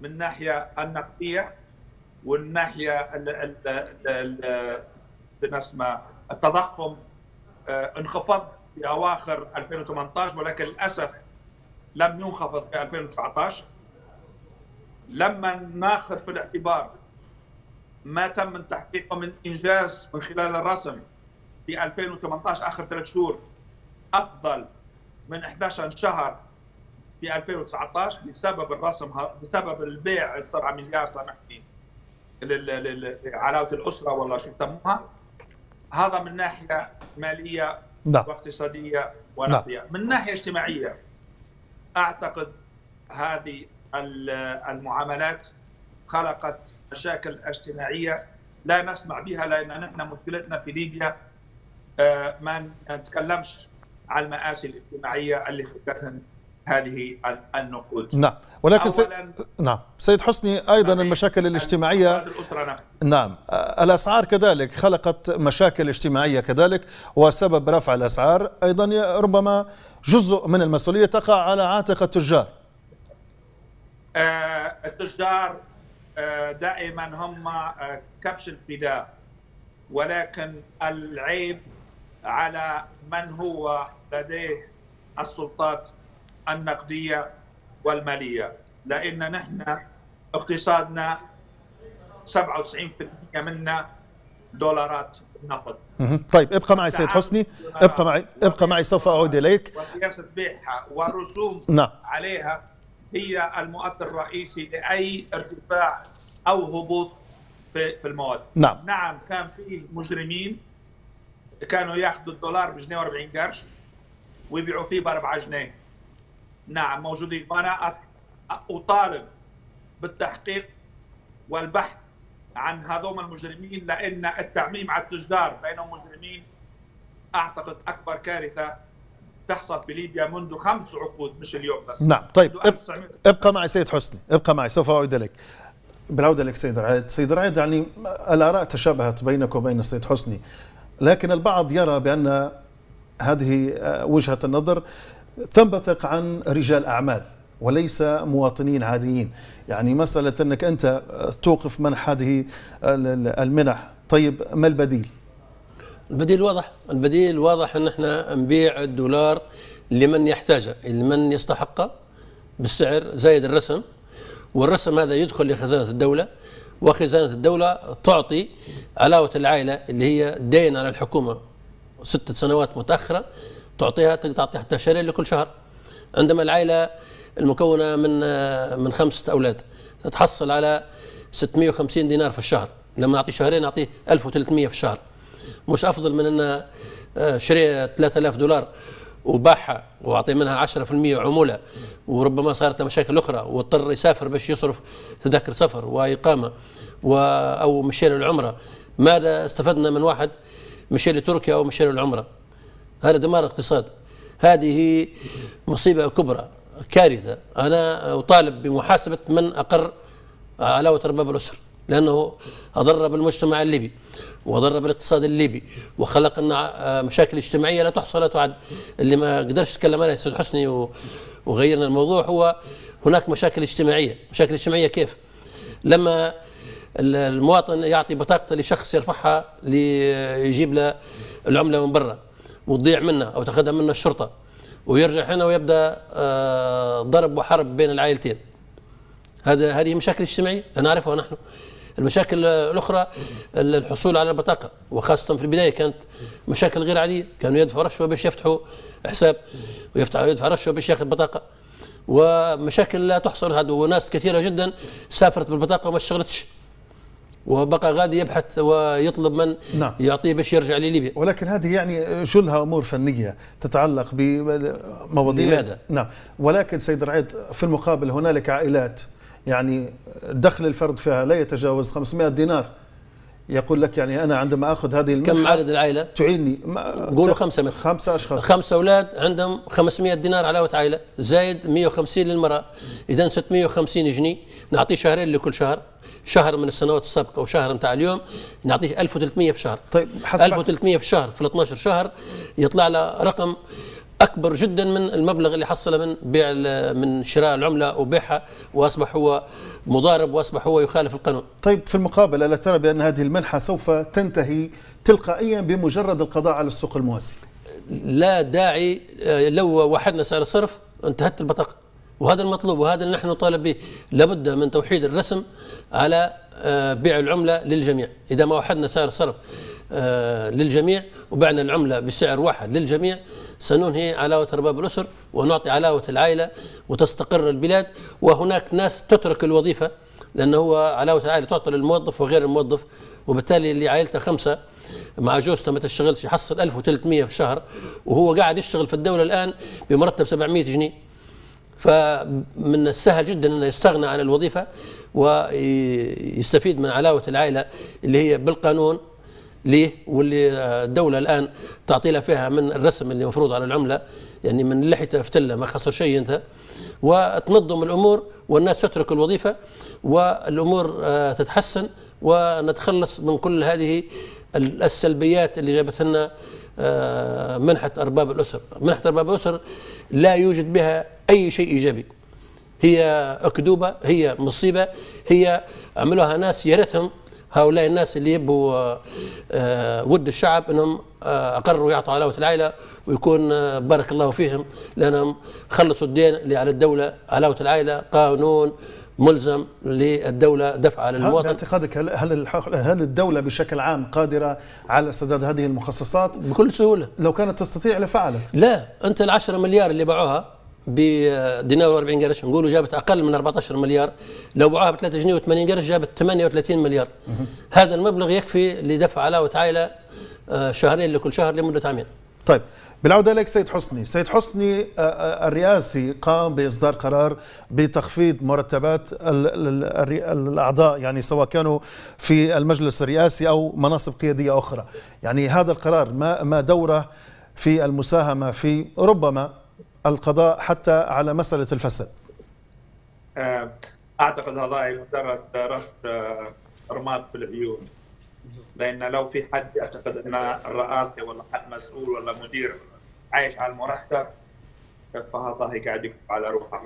من الناحيه النقدية والناحيه ال- ال- ال- ال- ال- اسمه التضخم آه، انخفض في أواخر 2018 ولكن للأسف لم ينخفض في 2019 لما ناخذ في الاعتبار ما تم من تحقيقه من إنجاز من خلال الرسم في 2018 آخر ثلاث شهور أفضل من 11 شهر في 2019 بسبب الرسم بسبب البيع ال 7 مليار سامحني لعلاوه الأسرة والله شو يسموها. هذا من ناحية مالية نعم. واقتصادية ونقدية. من ناحية اجتماعية أعتقد هذه ال- المعاملات خلقت مشاكل اجتماعية لا نسمع بها لأن نحن مشكلتنا في ليبيا. آه، ما نتكلمش عن المآسي الاجتماعية اللي خلقتها هذه ال- النقود. نعم. ولكن سي... نعم. سيد حسني أيضا المشاكل الاجتماعيه الأسرة نفسها نعم. الأسعار كذلك. خلقت مشاكل اجتماعية كذلك وسبب رفع الأسعار أيضا ربما جزء من المسؤولية تقع على عاتق التجار. آه، التجار آه، دائما هم آه، كبش الفداء. ولكن العيب على من هو لديه السلطات النقدية والمالية لأن نحن اقتصادنا 97% منا دولارات نقد. طيب ابقى معي سيد حسني ابقى معي ابقى معي سوف أعود إليك وسياسه بيعها والرسوم نعم عليها هي المؤثر الرئيسي لأي ارتفاع أو هبوط في في المواد. نعم. نعم كان فيه مجرمين كانوا ياخذوا الدولار بجنيه و40 قرش ويبيعوا فيه ب 4 جنيه. نعم موجودين. وأنا أطالب بالتحقيق والبحث عن هذوم المجرمين لأن التعميم على التجار بانهم مجرمين أعتقد أكبر كارثة تحصل في ليبيا منذ خمس عقود مش اليوم بس. نعم طيب اب- 1900 ابقى معي سيد حسني ابقى معي سوف أعود إليك. بالعودة لك سيد رعيد. سيد رعيد يعني الآراء تشابهت بينك وبين السيد حسني. لكن البعض يرى بأن هذه آه، وجهة النظر تنبثق عن رجال أعمال وليس مواطنين عاديين. يعني مسألة أنك أنت آه، توقف منح هذه ال- المنح. طيب ما البديل؟ البديل واضح. البديل واضح أن إحنا نبيع الدولار لمن يحتاجه لمن يستحقه بالسعر زايد الرسم والرسم هذا يدخل لخزانة الدولة. وخزانة الدولة تعطي علاوة العائلة اللي هي دين على الحكومة. ستة سنوات متأخرة تعطيها تعطي حتى شهرين لكل شهر. عندما العائلة المكونة من من خمسة أولاد تتحصل على 650 دينار في الشهر. لما نعطي شهرين نعطيه 1300 في الشهر. مش أفضل من أن آه، شري 3000 دولار وباعها وأعطي منها 10% عمولة وربما صارت مشاكل أخرى واضطر يسافر باش يصرف تذاكر سفر وإقامة و أو مشي له العمره ماذا استفدنا من واحد؟ مشي لتركيا أو مشي للعمرة. هذا دمار اقتصاد. هذه مصيبة كبرى كارثة. أنا أطالب بمحاسبة من أقر علاوه رباب الأسر لأنه أضر بالمجتمع الليبي. وضر بالاقتصاد الليبي وخلق لنا آه، مشاكل اجتماعية لا تحصى ولا تعد. اللي ما قدرش يتكلم عنها السيد حسني وغيرنا الموضوع هو هناك مشاكل اجتماعية، مشاكل اجتماعية كيف؟ لما ال- المواطن يعطي بطاقته لشخص يرفعها ليجيب له العملة من برا وتضيع منه أو تاخذها منه الشرطة ويرجع هنا ويبدأ آه، ضرب وحرب بين العائلتين. هذا هذه مشاكل اجتماعية لا نعرفها نحن. المشاكل الأخرى الحصول على البطاقة. وخاصة في البداية كانت مشاكل غير عادية. كانوا يدفعوا رشوة باش يفتحوا حساب ويفتحوا يدفع رشوة باش ياخذ بطاقة. ومشاكل لا تحصر هذا وناس كثيرة جدا سافرت بالبطاقة وما اشتغلتش. وبقى غادي يبحث ويطلب من نعم. يعطيه باش يرجع لليبيا. ولكن هذه يعني جلها أمور فنية تتعلق بمواضيع لماذا؟ نعم. ولكن سيد رعيد في المقابل هنالك عائلات يعني دخل الفرد فيها لا يتجاوز 500 دينار. يقول لك يعني أنا عندما آخذ هذه كم المنحه عدد العائلة؟ تعيني. قولوا خمسة مثلا. خمسة أشخاص. خمسة أولاد عندهم 500 دينار علاوة عائلة. زايد 150 للمرأة. إذا 650 جنيه. نعطيه شهرين لكل شهر. شهر من السنوات السابقة وشهر نتاع اليوم. نعطيه 1300 في الشهر طيب حسب 1300 في الشهر في 12 شهر. يطلع له رقم أكبر جدا من المبلغ اللي حصله من بيع من شراء العملة وبيعها وأصبح هو مضارب وأصبح هو يخالف القانون. طيب في المقابل ألا ترى بأن هذه المنحة سوف تنتهي تلقائيا بمجرد القضاء على السوق الموازي لا داعي آه، لو وحدنا سعر الصرف انتهت البطاقة. وهذا المطلوب وهذا اللي نحن نطالب به. لابد من توحيد الرسم على آه، بيع العملة للجميع. إذا ما وحدنا سعر الصرف للجميع وبعنا العملة بسعر واحد للجميع. سننهي علاوة أرباب الأسر ونعطي علاوة العائلة وتستقر البلاد. وهناك ناس تترك الوظيفة لأنه هو علاوة العائلة تعطى للموظف وغير الموظف. وبالتالي اللي عائلته خمسة مع جوزته ما تشتغلش يحصل 1300 في الشهر. وهو قاعد يشتغل في الدولة الآن بمرتب 700 جنيه. فمن السهل جدا انه يستغنى عن الوظيفة ويستفيد من علاوة العائلة اللي هي بالقانون. ليه؟ واللي الدولة الآن تعطي لها فيها من الرسم اللي مفروض على العملة يعني من لحيته فتله ما خسر شيء أنت. وتنظم الأمور والناس تترك الوظيفة والأمور آه، تتحسن ونتخلص من كل هذه السلبيات اللي جابت لنا آه، منحة أرباب الأسر. منحة أرباب الأسر لا يوجد بها أي شيء إيجابي. هي أكذوبة هي مصيبة هي عملوها ناس يا ريتهم هؤلاء الناس اللي يبوا آه، آه، ود الشعب إنهم اقروا يعطوا علاوة العائلة ويكون بارك الله فيهم لأنهم خلصوا الدين اللي على الدولة علاوة العائلة قانون ملزم للدولة دفع للمواطن باعتقادك هل هل هل الدولة بشكل عام قادرة على سداد هذه المخصصات؟ بكل سهولة. لو كانت تستطيع لفعلت. لا أنت ال10 مليار اللي باعوها بدينار و40 قرش نقولوا جابت أقل من 14 مليار. لو باعوها ب 3 جنيه و80 قرش جابت 38 مليار. هذا المبلغ يكفي لدفع علاوة عائلة آه، شهرين لكل شهر لمدة عامين. طيب بالعودة إليك سيد حسني. سيد حسني آه، آه، الرئاسي قام بإصدار قرار بتخفيض مرتبات الأعضاء يعني سواء كانوا في المجلس الرئاسي أو مناصب قيادية أخرى. يعني هذا القرار ما, ما دوره في المساهمة في ربما القضاء حتى على مسألة الفساد. آه، أعتقد هذا مجرد رش رماد في العيون. لأن لو في حد يعتقد إن الرئاسة ولا حد مسؤول ولا مدير عايش على المرتب فهذا قاعد يكتب على روحه.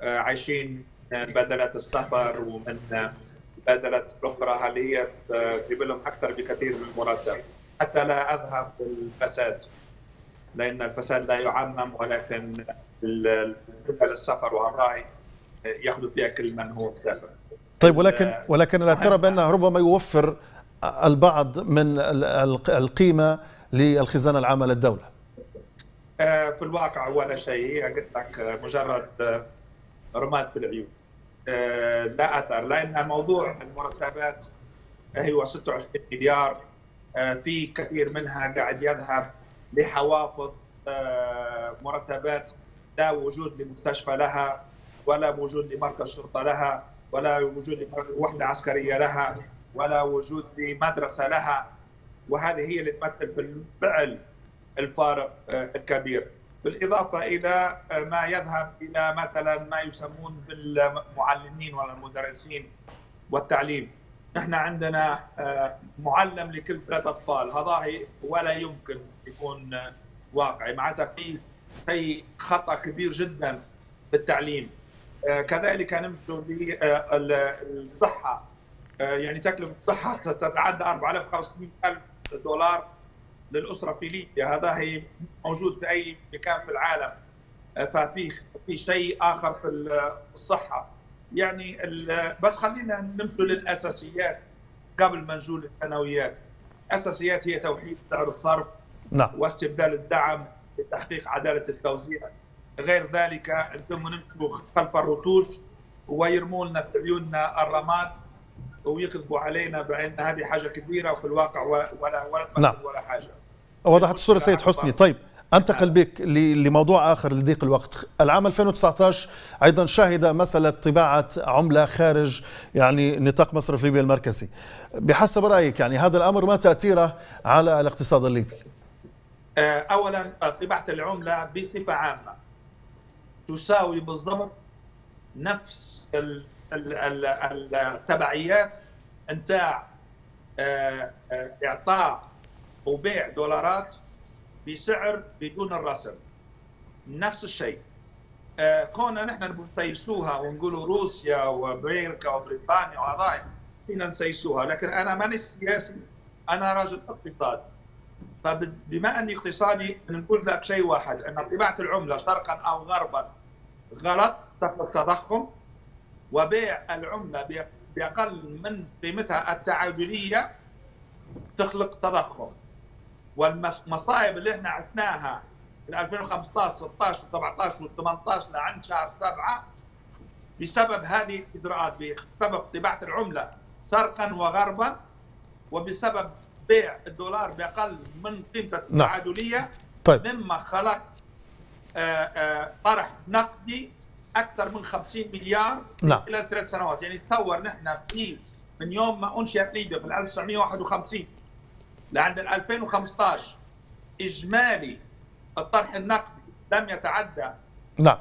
آه، عايشين بدلة السفر ومن بدلة أخرى اللي هي تجيب لهم أكثر بكثير من المرتب. حتى لا أذهب بالفساد. لأن الفساد لا يعمم ولكن السفر وهالراي ياخذوا فيها كل من هو مسافر طيب ولكن ولكن لا ترى بأنه ربما يوفر البعض من القيمة للخزانة العامة للدولة. آه، في الواقع ولا شيء قلت لك مجرد آه، رماد في العيون. آه، لا أثر لأن موضوع المرتبات هو 26 مليار. في كثير منها قاعد يذهب لحوافظ مرتبات لا وجود لمستشفى لها ولا وجود لمركز شرطة لها ولا وجود لوحدة عسكرية لها ولا وجود لمدرسة لها. وهذه هي اللي تمثل بالفعل الفارق آه، الكبير. بالإضافة إلى آه، ما يذهب إلى مثلا ما يسمون بالمعلمين ولا المدرسين والتعليم. نحن عندنا آه، معلم لكل ثلاث أطفال. هذا ولا يمكن يكون واقعي. معناتها في في خطأ كبير جدا بالتعليم كذلك نمشوا للصحه آه، يعني تكلفة صحه تتعدى 4500 ألف دولار للأسرة في ليبيا. هذا هي موجود في أي مكان في العالم. آه، ففي في شيء آخر في الصحة. يعني بس خلينا نمشي للأساسيات قبل ما نجول للثانويات. الاساسيات هي توحيد سعر الصرف نعم. واستبدال الدعم لتحقيق عدالة التوزيع. غير ذلك أنتم نمشوا خلف الرتوش ويرموا لنا في عيوننا الرماد ويكذبوا علينا بأن هذه حاجة كبيرة وفي الواقع ولا ولا نعم. ولا حاجة. وضحت الصورة سيد حسني. طيب أنتقل بك لموضوع آخر لضيق الوقت. العام 2019 أيضا شهد مساله طباعة عملة خارج يعني نطاق مصرف ليبيا المركزي. بحسب رأيك يعني هذا الأمر ما تأثيره على الاقتصاد الليبي؟ آه، اولا طباعة العملة بصفة عامة تساوي بالضبط نفس التبعيات نتاع آه، آه، إعطاء وبيع دولارات بسعر بدون الرسم. نفس الشيء. آه، كوننا نحن نسيسوها ونقولوا روسيا وأمريكا وبريطانيا وهذا فينا نسيسوها. لكن أنا ماني سياسي. أنا راجل اقتصاد فبما أني اقتصادي نقول لك شيء واحد أن طباعة العملة شرقا أو غربا غلط تخلق تضخم وبيع العملة بأقل من قيمتها التعادليه تخلق تضخم. والمصايب اللي إحنا عشناها من 2015 16 و17 و18 لعند شهر 7 بسبب هذه الإجراءات بسبب طباعة العملة سرقا وغربا وبسبب بيع الدولار بأقل من قيمته نعم. التعادلية طيب مما خلق آه، آه، طرح نقدي أكثر من 50 مليار نعم. خلال ثلاث سنوات يعني تصور نحن في من يوم ما أنشئت ليبيا في 1951 لعند 2015 إجمالي الطرح النقدي لم يتعدى نعم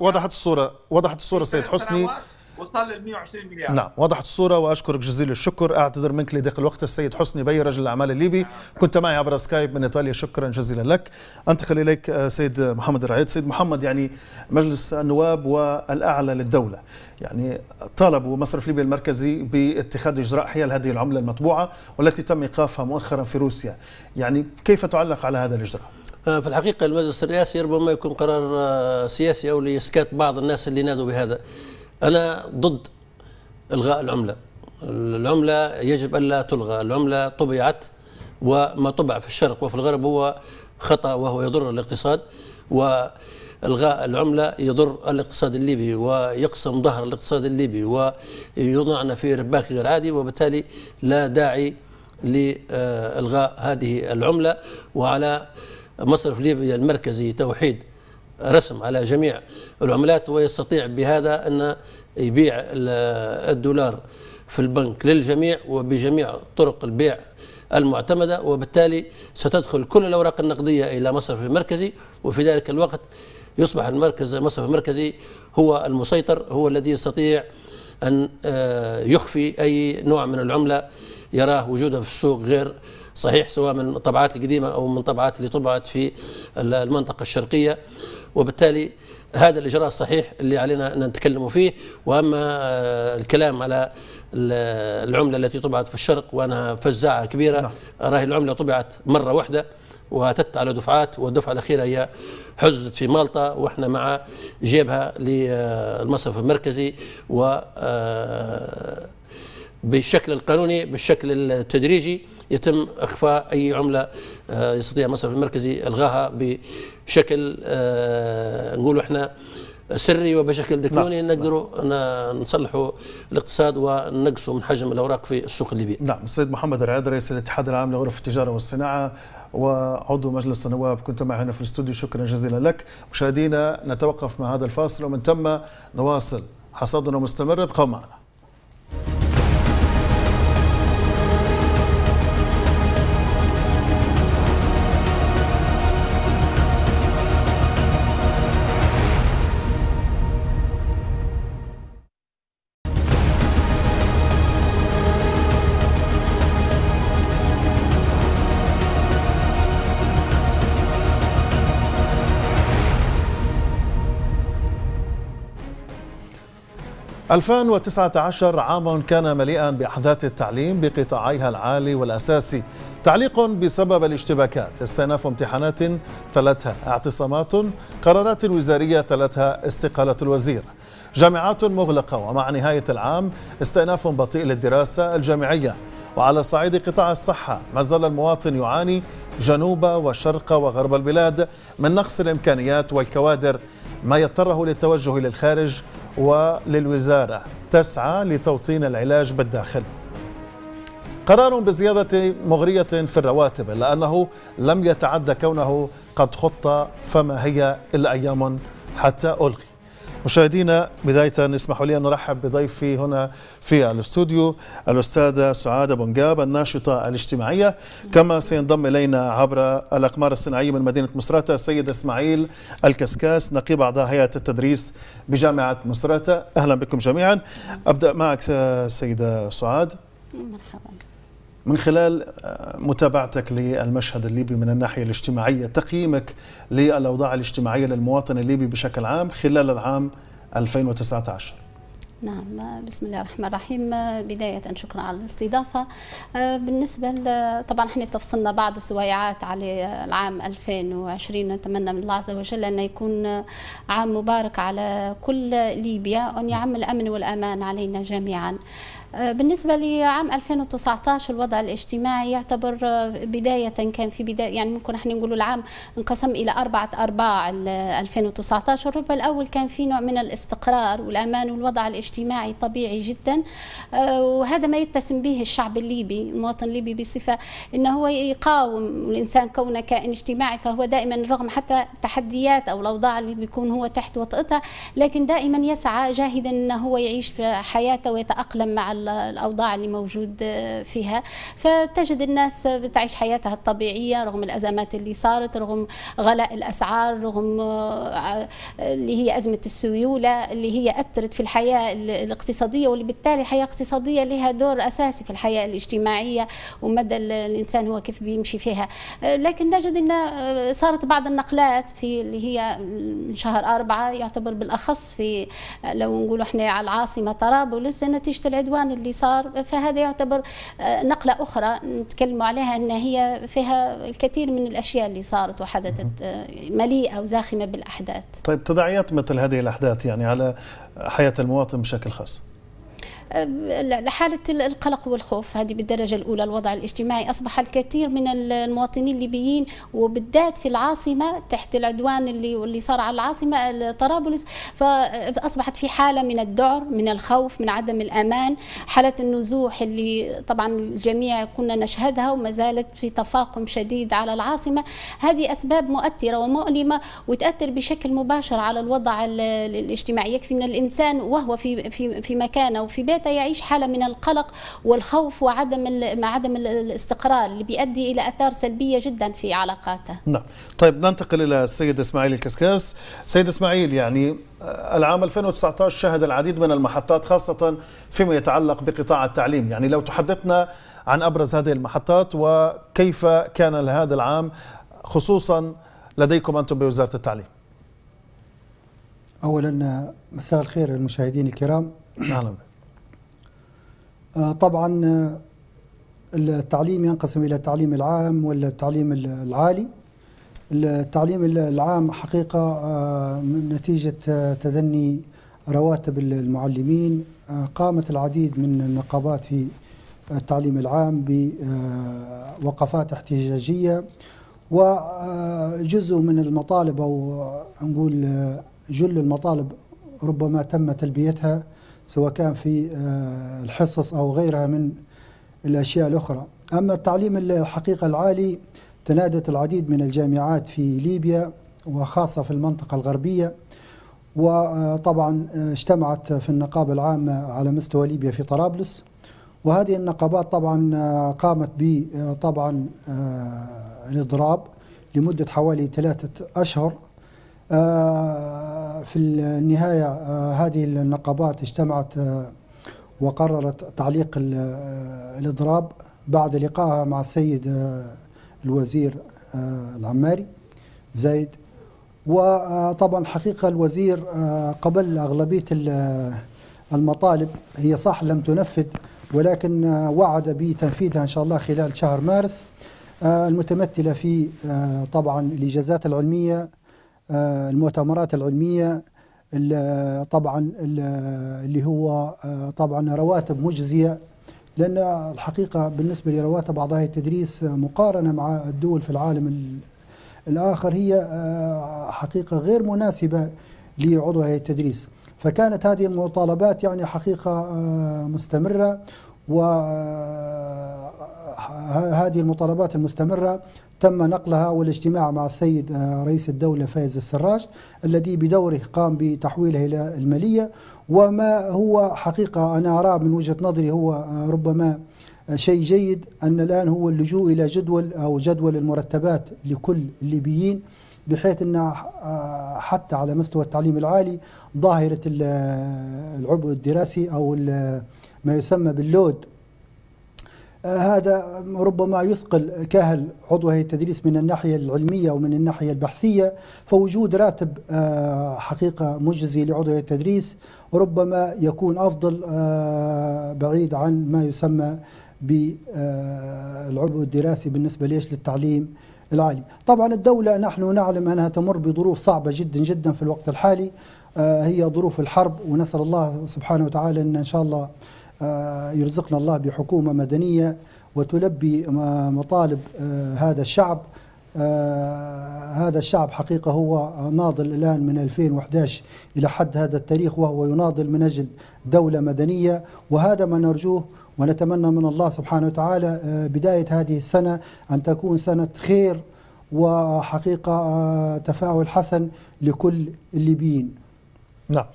وضحت الصورة وضحت الصورة سيد حسني. سنوات وصل ل 120 مليار. نعم وضحت الصورة وأشكرك جزيل الشكر. أعتذر منك لضيق الوقت السيد حسني بي رجل الأعمال الليبي. كنت معي عبر سكايب من إيطاليا. شكرا جزيلا لك. أنتقل إليك آه، سيد محمد الرعيد سيد محمد يعني مجلس النواب والأعلى للدولة. يعني طالبوا مصرف ليبيا المركزي باتخاذ إجراء حيال هذه العملة المطبوعة والتي تم إيقافها مؤخرا في روسيا. يعني كيف تعلق على هذا الإجراء؟ آه، في الحقيقة المجلس الرئاسي ربما يكون قرار آه، سياسي أو لإسكات بعض الناس اللي نادوا بهذا. أنا ضد إلغاء العملة. العملة يجب ألا تلغى. العملة طبعت وما طبع في الشرق وفي الغرب هو خطأ وهو يضر الاقتصاد وإلغاء العملة يضر الاقتصاد الليبي ويقسم ظهر الاقتصاد الليبي ويوضعنا في رباك غير عادي وبالتالي لا داعي لإلغاء هذه العملة. وعلى مصرف ليبيا المركزي توحيد رسم على جميع العملات ويستطيع بهذا أن يبيع ال- الدولار في البنك للجميع وبجميع طرق البيع المعتمدة. وبالتالي ستدخل كل الأوراق النقدية إلى مصرف المركزي وفي ذلك الوقت يصبح المركز المصرف المركزي هو المسيطر هو الذي يستطيع أن آه، يخفي أي نوع من العملة يراه وجودها في السوق غير صحيح سواء من الطبعات القديمة أو من طبعات اللي طبعت في المنطقة الشرقية. وبالتالي هذا الإجراء الصحيح اللي علينا أن نتكلم فيه وأما آه، الكلام على ال- العملة التي طبعت في الشرق وأنها فزاعة كبيرة نعم. راهي العملة طبعت مرة واحدة واتت على دفعات والدفعة الأخيرة هي حجزت في مالطا وإحنا مع جيبها للمصرف المركزي و آه، بالشكل القانوني بالشكل التدريجي يتم إخفاء أي عملة آه، يستطيع المصرف المركزي إلغاها بشكل آه، نقولوا إحنا سري وبشكل دكتوني نقدروا ن- نصلحوا الاقتصاد وننقصوا من حجم الأوراق في السوق الليبي. نعم السيد محمد الرعيد رئيس الاتحاد العام لغرف التجارة والصناعة وعضو مجلس النواب كنت معي هنا في الاستوديو. شكرا جزيلا لك. مشاهدينا نتوقف مع هذا الفاصل ومن ثم نواصل حصادنا مستمر. ابقوا معنا. ألفان وتسعة عشر عام كان مليئا بأحداث التعليم بقطاعيها العالي والأساسي. تعليق بسبب الاشتباكات استئناف امتحانات تلتها اعتصامات قرارات وزارية تلتها استقالة الوزير. جامعات مغلقة ومع نهاية العام استئناف بطيء للدراسة الجامعية. وعلى صعيد قطاع الصحة ما زال المواطن يعاني جنوب وشرق وغرب البلاد من نقص الإمكانيات والكوادر. ما يضطره للتوجه للخارج وللوزارة. تسعى لتوطين العلاج بالداخل. قرار بزيادة مغرية في الرواتب إلا أنه لم يتعد كونه قد خط فما هي إلا أيام حتى ألغي. مشاهدينا بداية اسمحوا لي أن نرحب بضيفي هنا في الاستوديو الأستاذة سعادة بنقاب الناشطة الاجتماعية. كما سينضم إلينا عبر الأقمار الصناعية من مدينة مصراتة السيد إسماعيل الكسكاس نقيب أعضاء هيئة التدريس بجامعة مصراتة. أهلا بكم جميعا. أبدأ معك سيدة سعاد. مرحبا. من خلال متابعتك للمشهد الليبي من الناحية الاجتماعية تقييمك للأوضاع الاجتماعية للمواطن الليبي بشكل عام خلال العام 2019 نعم بسم الله الرحمن الرحيم. بداية شكرا على الاستضافة. بالنسبة طبعا إحنا تفصلنا بعض السويعات على العام 2020 نتمنى من الله عز وجل أن يكون عام مبارك على كل ليبيا وأن يعم الأمن والأمان علينا جميعا. آه، بالنسبة لعام 2019 الوضع الاجتماعي يعتبر آه، بداية كان في بداية يعني ممكن إحنا نقول العام انقسم إلى أربعة أرباع ال- 2019 الربع الأول كان في نوع من الاستقرار والأمان والوضع الاجتماعي طبيعي جدا آه، وهذا ما يتسم به الشعب الليبي المواطن الليبي بصفة أنه هو يقاوم الإنسان كونه كائن اجتماعي فهو دائما رغم حتى التحديات أو الأوضاع اللي بيكون هو تحت وطئتها لكن دائما يسعى جاهدا أنه هو يعيش حياته ويتأقلم مع الأوضاع اللي موجود آه، فيها. فتجد الناس بتعيش حياتها الطبيعية رغم الأزمات اللي صارت رغم غلاء الأسعار رغم آه، اللي هي أزمة السيولة اللي هي أثرت في الحياة ال- الاقتصادية واللي بالتالي الحياة الاقتصادية لها دور أساسي في الحياة الاجتماعية ومدى ال- الإنسان هو كيف بيمشي فيها. آه، لكن نجد أن صارت بعض النقلات في اللي هي من شهر أربعة يعتبر بالأخص في لو نقول إحنا على العاصمة طرابلس نتيجة العدوان اللي صار فهذا يعتبر آه، نقلة أخرى نتكلم عليها أن هي فيها الكثير من الأشياء اللي صارت وحدثت آه، مليئة وزاخمة بالأحداث. طيب تداعيات مثل هذه الأحداث يعني على حياة المواطن بشكل خاص؟ لحالة القلق والخوف. هذه بالدرجة الأولى الوضع الاجتماعي. أصبح الكثير من المواطنين الليبيين وبالذات في العاصمة تحت العدوان اللي اللي صار على العاصمة طرابلس. فأصبحت في حالة من الذعر من الخوف من عدم الأمان. حالة النزوح اللي طبعا الجميع كنا نشهدها وما زالت في تفاقم شديد على العاصمة. هذه أسباب مؤثرة ومؤلمة وتأثر بشكل مباشر على الوضع ال- الاجتماعي. يكفي أن الإنسان وهو في في في مكانه وفي بيته يعيش حالة من القلق والخوف وعدم ال- مع عدم ال- الاستقرار اللي بيؤدي إلى آثار سلبية جدا في علاقاته. نعم. طيب ننتقل إلى السيد إسماعيل الكسكاس. سيد إسماعيل يعني آه، العام 2019 شهد العديد من المحطات خاصة فيما يتعلق بقطاع التعليم. يعني لو تحدثنا عن أبرز هذه المحطات وكيف كان هذا العام خصوصا لديكم أنتم بوزارة التعليم. اولا مساء الخير المشاهدين الكرام. أهلا. بك. آه، طبعا آه، التعليم ينقسم إلى التعليم العام والتعليم العالي. التعليم العام حقيقة آه، آه، تدني رواتب المعلمين قامت العديد من النقابات في التعليم العام بوقفات احتجاجية. وجزء من المطالب أو نقول جل المطالب ربما تم تلبيتها سواء كان في آه، الحصص أو غيرها من الأشياء الأخرى. أما التعليم الحقيقة العالي تنادت العديد من الجامعات في ليبيا وخاصة في المنطقة الغربية وطبعا اجتمعت في النقابة العامة على مستوى ليبيا في طرابلس وهذه النقابات طبعا آه، قامت ب آه، طبعا آه، الإضراب لمدة حوالي ثلاثة أشهر آه، في النهاية آه، هذه النقابات اجتمعت آه، وقررت تعليق ال- آه، الإضراب بعد لقائها مع السيد آه، الوزير آه، العماري زايد. وطبعا حقيقة الوزير آه، قبل أغلبية ال- المطالب هي صح لم تنفذ ولكن آه، وعد بتنفيذها إن شاء الله خلال شهر مارس. آه، المتمثلة في آه، طبعا الإجازات العلمية آه، المؤتمرات العلمية ال- طبعا ال- اللي هو آه، طبعا رواتب مجزية لأن الحقيقة بالنسبة لرواتب أعضاء التدريس آه، مقارنة مع الدول في العالم ال- الآخر هي آه، حقيقة غير مناسبة لعضو هيئة التدريس. فكانت هذه المطالبات يعني حقيقة آه، مستمرة وهذه المطالبات المستمرة تم نقلها والاجتماع مع السيد آه، رئيس الدولة فايز السراج الذي بدوره قام بتحويلها إلى المالية. وما هو حقيقة أنا اراه من وجهة نظري هو آه، ربما شيء جيد أن الآن هو اللجوء إلى جدول أو جدول المرتبات لكل الليبيين بحيث أن آه، حتى على مستوى التعليم العالي ظاهرة ال- العبء الدراسي أو ما يسمى باللود آه، هذا ربما يثقل كاهل عضو هيئة التدريس من الناحية العلمية ومن الناحية البحثية فوجود راتب آه، حقيقة مجزي لعضو هيئة التدريس ربما يكون أفضل آه، بعيد عن ما يسمى بالعبء الدراسي بالنسبة ليش؟ للتعليم العالي. طبعا الدولة نحن نعلم أنها تمر بظروف صعبة جدا جدا في الوقت الحالي آه، هي ظروف الحرب ونسأل الله سبحانه وتعالى أن إن شاء الله آه، يرزقنا الله بحكومة مدنية وتلبي مطالب آه، هذا الشعب. آه، هذا الشعب حقيقة هو ناضل الآن من 2011 إلى حد هذا التاريخ وهو يناضل من أجل دولة مدنية. وهذا ما نرجوه ونتمنى من الله سبحانه وتعالى آه، بداية هذه السنة أن تكون سنة خير وحقيقة آه، تفاعل حسن لكل الليبيين. نعم.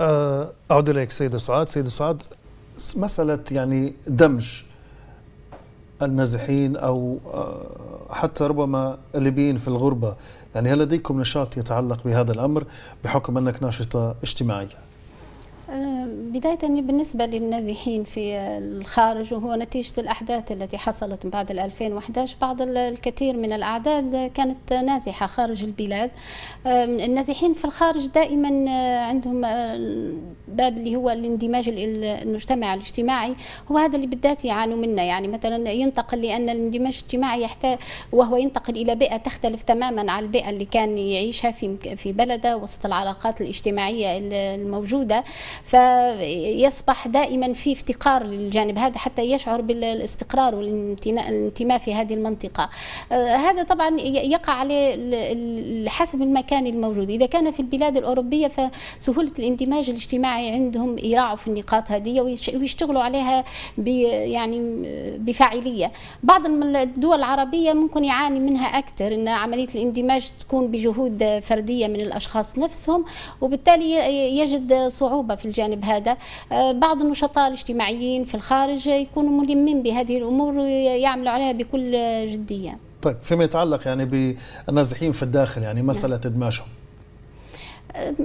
آه، أعود إليك سيدة سعاد. سيدة سعاد مسألة يعني دمج النازحين أو آه، حتى ربما الليبيين في الغربة. يعني هل لديكم نشاط يتعلق بهذا الأمر بحكم أنك ناشطة اجتماعية؟ بداية بالنسبة للنازحين في الخارج وهو نتيجة الأحداث التي حصلت بعد ال 2011 بعض ال- الكثير من الأعداد كانت نازحة خارج البلاد. النازحين في الخارج دائما آه، عندهم آه، باب اللي هو الاندماج ال- المجتمع الاجتماعي. هو هذا اللي بالذات يعانوا منه. يعني مثلا ينتقل لأن الاندماج الاجتماعي يحتاج وهو ينتقل إلى بيئة تختلف تماما عن البيئة اللي كان يعيشها في في بلده وسط العلاقات الاجتماعية الموجودة. فيصبح دائما في افتقار للجانب هذا حتى يشعر بالاستقرار والانتماء الانتماء في هذه المنطقة. آه، هذا طبعا يقع عليه حسب المكان الموجود. إذا كان في البلاد الأوروبية فسهولة الاندماج الاجتماعي عندهم يراعوا في النقاط هذه ويش- ويشتغلوا عليها يعني بفاعلية. بعض الدول العربية ممكن يعاني منها أكثر أن عملية الاندماج تكون بجهود فردية من الأشخاص نفسهم وبالتالي يجد صعوبة في الجانب هذا. آه، بعض النشطاء الاجتماعيين في الخارج يكونوا ملمين بهذه الأمور ويعملوا عليها بكل جدية. طيب فيما يتعلق يعني بالنازحين في الداخل يعني مسألة إدماجهم.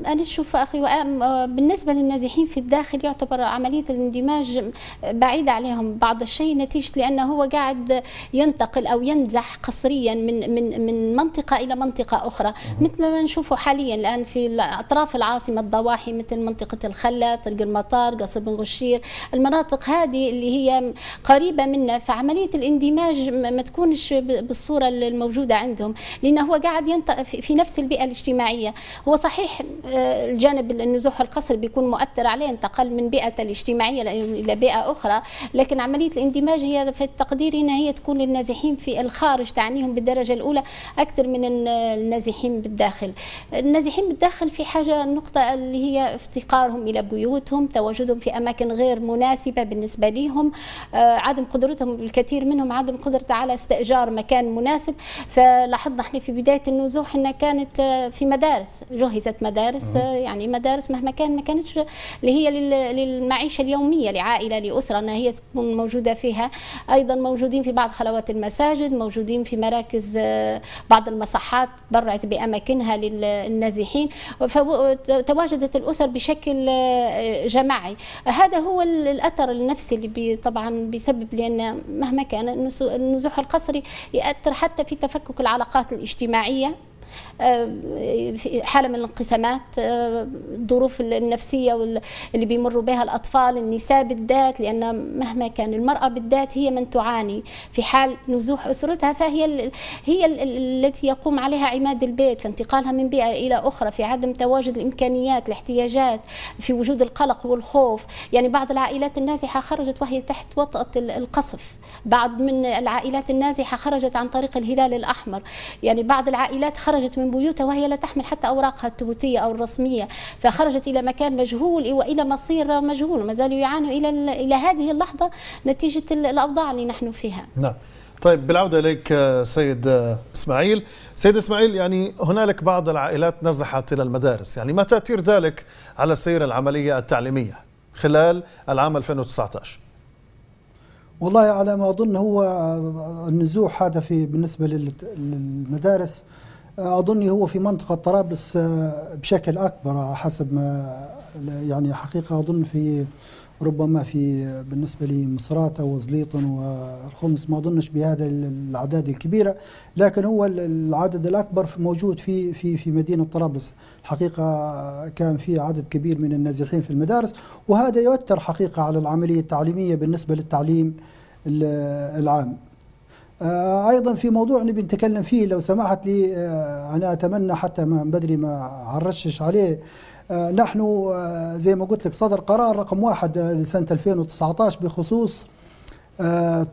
أنا أشوف أخي آه، بالنسبة للنازحين في الداخل يعتبر عملية الاندماج بعيدة عليهم بعض الشيء نتيجة لأنه هو قاعد ينتقل أو ينزح قسريا من من من منطقة إلى منطقة أخرى. مثل ما نشوفه حاليا الآن في أطراف العاصمة الضواحي مثل منطقة الخلة طريق المطار قصر بن غشير. المناطق هذه اللي هي قريبة منا فعملية الاندماج ما تكونش بالصورة الموجودة عندهم لأنه هو قاعد في نفس البيئة الاجتماعية. هو صحيح آه، الجانب النزوح القسري بيكون مؤثر عليه انتقل من بيئة الاجتماعية إلى بيئة أخرى. لكن عملية الاندماج هي في التقدير إنها هي تكون للنازحين في الخارج تعنيهم بالدرجة الأولى أكثر من الن- النازحين بالداخل. النازحين بالداخل في حاجة النقطة اللي هي افتقارهم إلى بيوتهم تواجدهم في أماكن غير مناسبة بالنسبة لهم آه، عدم قدرتهم الكثير منهم عدم قدرة على استئجار مكان مناسب. فلاحظنا إحنا في بداية النزوح إنها كانت آه، في مدارس جهزت مدارس يعني مدارس مهما كان ما كانتش اللي هي لل- للمعيشة اليومية لعائلة لأسرة إنها هي تكون موجودة فيها. أيضا موجودين في بعض خلوات المساجد موجودين في مراكز بعض المصحات تبرعت بأماكنها للنازحين. فتواجدت الأسر بشكل جماعي. هذا هو ال- الأثر النفسي اللي طبعا بيسبب لأن مهما كان النزوح القسري يأثر حتى في تفكك العلاقات الاجتماعية. حالة من الانقسامات آه، الظروف النفسية وال- اللي بيمروا بها الأطفال النساء بالذات لأن مهما كان المرأة بالذات هي من تعاني في حال نزوح أسرتها فهي هي ال- ال- التي يقوم عليها عماد البيت فانتقالها من بيئة إلى أخرى في عدم تواجد الإمكانيات الاحتياجات في وجود القلق والخوف. يعني بعض العائلات النازحة خرجت وهي تحت وطأة ال- القصف. بعض من العائلات النازحة خرجت عن طريق الهلال الأحمر. يعني بعض العائلات خرجت من بيوتها وهي لا تحمل حتى أوراقها الثبوتية أو الرسمية. فخرجت إلى مكان مجهول وإلى مصير مجهول ما زالوا يعانوا إلى ال- إلى هذه اللحظة نتيجة ال- الأوضاع اللي نحن فيها. نعم. طيب بالعودة إليك آه، سيد آه، إسماعيل. سيد إسماعيل يعني هنالك بعض العائلات نزحت إلى المدارس. يعني ما تأثير ذلك على سير العملية التعليمية خلال العام 2019 والله على ما أظن هو النزوح هذا في بالنسبة لل- للمدارس أظني هو في منطقة طرابلس بشكل أكبر حسب ما يعني حقيقة أظن في ربما في بالنسبة لمصراتة وزليطن والخمس ما أظنش بهذا الأعداد الكبيرة لكن هو العدد الأكبر موجود في في في مدينة طرابلس. حقيقة كان في عدد كبير من النازحين في المدارس وهذا يؤثر حقيقة على العملية التعليمية بالنسبة للتعليم العام. آه، أيضا في موضوع نبي نتكلم فيه لو سمحت لي آه، أنا أتمنى حتى ما بدري ما عرشش عليه. نحن زي ما قلت لك صدر قرار رقم واحد لسنة 2019 بخصوص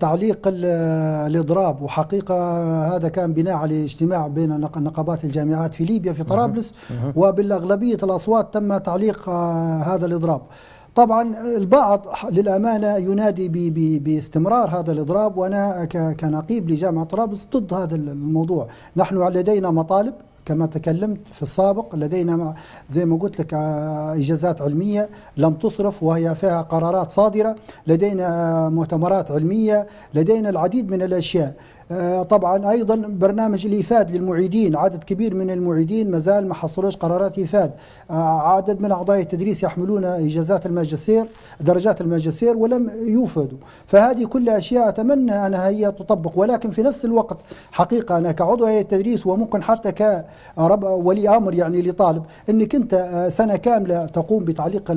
تعليق الإضراب. وحقيقة هذا كان بناء على اجتماع بين نقابات الجامعات في ليبيا في طرابلس. وبالأغلبية الأصوات تم تعليق هذا الإضراب. طبعا البعض للأمانة ينادي بي بي باستمرار هذا الإضراب وأنا كنقيب لجامعة طرابلس ضد هذا الموضوع. نحن لدينا مطالب كما تكلمت في السابق لدينا زي ما قلت لك إجازات علمية لم تصرف وهي فيها قرارات صادرة. لدينا مؤتمرات علمية. لدينا العديد من الأشياء. طبعا أيضا برنامج الإيفاد للمعيدين عدد كبير من المعيدين ما زال ما حصلوش قرارات إيفاد. عدد من أعضاء التدريس يحملون إجازات الماجستير درجات الماجستير ولم يوفدوا. فهذه كل أشياء أتمنى أنها هي تطبق. ولكن في نفس الوقت حقيقة أنا كعضو هيئة التدريس وممكن حتى كرب ولي أمر يعني لطالب إنك أنت سنة كاملة تقوم بتعليق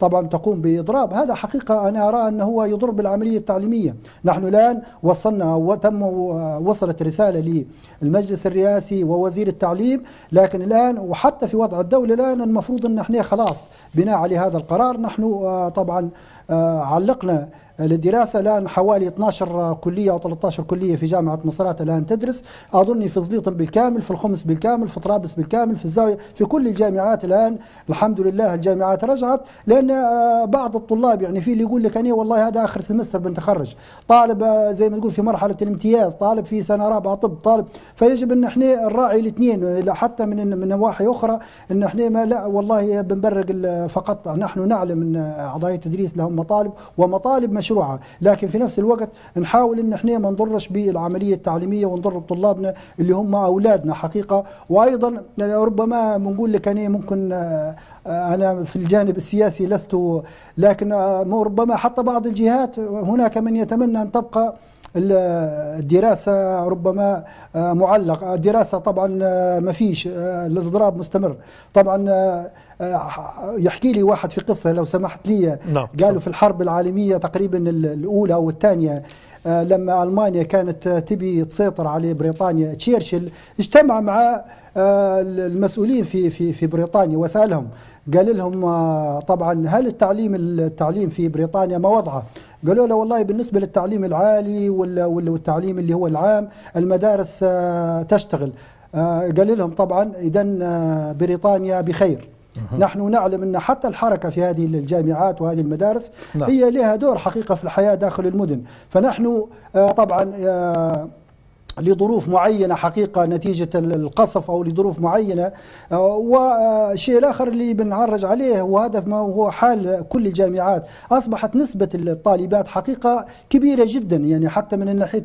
طبعا تقوم بإضراب. هذا حقيقة أنا أرى أنه هو يضر بالعملية التعليمية. نحن الآن وصلنا وتم وصلت رسالة للمجلس الرئاسي ووزير التعليم لكن الآن وحتى في وضع الدولة الآن المفروض أن إحنا خلاص بناء على هذا القرار نحن طبعا علقنا للدراسة. الآن حوالي 12 كلية أو 13 كلية في جامعة مصرات الآن تدرس. أظني في زليطن بالكامل في الخمس بالكامل في طرابلس بالكامل في الزاوية في كل الجامعات الآن. الحمد لله الجامعات رجعت. لأن بعض الطلاب يعني في اللي يقول لك أنا والله هذا آخر سمستر بنتخرج. طالب زي ما تقول في مرحلة الامتياز طالب في سنة رابعة طب طالب. فيجب أن إحنا نراعي الاثنين حتى من من نواحي أخرى. أن إحنا ما لا والله بنبرق فقط. نحن نعلم أن أعضاء التدريس لهم مطالب ومطالب مشروعة. لكن في نفس الوقت نحاول إن إحنا ما نضرش بالعملية التعليمية ونضر بطلابنا اللي هم أولادنا حقيقة. وأيضا ربما بنقول لك أنا ممكن أنا في الجانب السياسي لست لكن ربما حتى بعض الجهات هناك من يتمنى أن تبقى الدراسة ربما معلقة الدراسة طبعا ما فيش الاضراب مستمر طبعا يحكي لي واحد في قصة لو سمحت لي نعم. قالوا في الحرب العالمية تقريبا الأولى أو الثانية لما ألمانيا كانت تبي تسيطر على بريطانيا تشيرشل اجتمع مع المسؤولين في في في بريطانيا وسألهم قال لهم طبعا هل التعليم التعليم في بريطانيا ما وضعه؟ قالوا له والله بالنسبة للتعليم العالي والتعليم اللي هو العام المدارس تشتغل. قال لهم طبعا اذا بريطانيا بخير. نحن نعلم إن حتى الحركة في هذه الجامعات وهذه المدارس نعم. هي لها دور حقيقة في الحياة داخل المدن. فنحن طبعا لظروف معينة حقيقة نتيجة القصف أو لظروف معينة والشيء الآخر اللي بنعرج عليه وهذا ما هو حال كل الجامعات. أصبحت نسبة الطالبات حقيقة كبيرة جدا يعني حتى من ناحية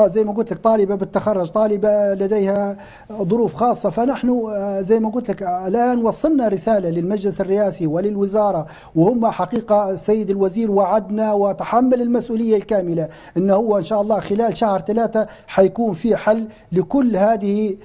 زي ما قلت لك طالبة بالتخرج طالبة لديها ظروف خاصة. فنحن زي ما قلت لك الآن وصلنا رسالة للمجلس الرئاسي وللوزارة وهم حقيقة السيد الوزير وعدنا وتحمل المسؤولية الكاملة أنه هو إن شاء الله خلال شهر ثلاثة حيكون في حل لكل هذه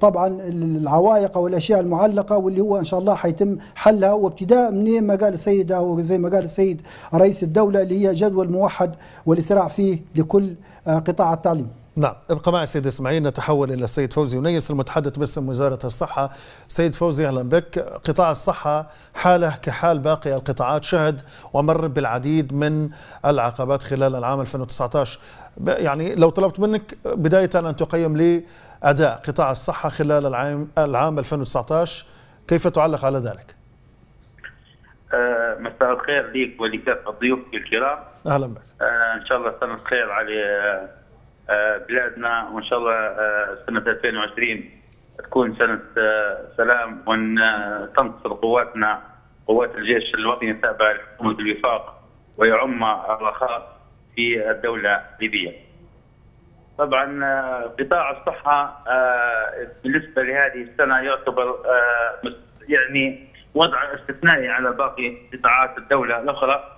طبعا العوائق أو الاشياء المعلقة واللي هو إن شاء الله حيتم حلها. وابتداء من ما قال السيد أو زي ما قال السيد رئيس الدولة اللي هي جدول موحد والإسراع فيه لكل قطاع التعليم. نعم ابقى معي سيد إسماعيل. نتحول إلى السيد فوزي ونيس المتحدث باسم وزارة الصحة. سيد فوزي أهلا بك. قطاع الصحة حاله كحال باقي القطاعات. شهد ومر بالعديد من العقبات خلال العام 2019 يعني لو طلبت منك بداية أن تقيم لي أداء قطاع الصحة خلال العام العام 2019 كيف تعلق على ذلك؟ آه مساء الخير ليك ولكافه ضيوفك الكرام. أهلا بك. آه إن شاء الله سنة خير على آه بلادنا وإن شاء الله سنة 2020 تكون سنة سلام وإن تنتصر قواتنا قوات الجيش الوطني التابع لحكومة الوفاق ويعم الرخاء. في الدولة الليبيه. طبعا قطاع الصحة بالنسبة لهذه السنة يعتبر يعني وضع استثنائي على باقي قطاعات الدولة الأخرى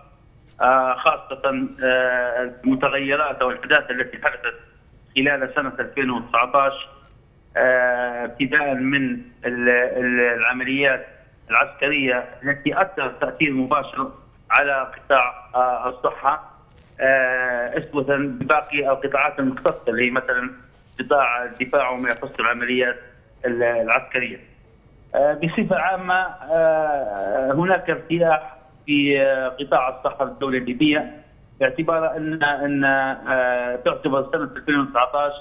خاصة المتغيرات أو الاحداث التي حدثت خلال سنة 2019 ابتداء من العمليات العسكرية التي أثرت تأثير مباشر على قطاع الصحة اسوه بباقي القطاعات المختصه اللي مثلا قطاع الدفاع وما يخص العمليات العسكرية. بصفة عامة هناك ارتياح في قطاع الصحة في الدولة الليبية باعتبار أن أن تعتبر سنة 2019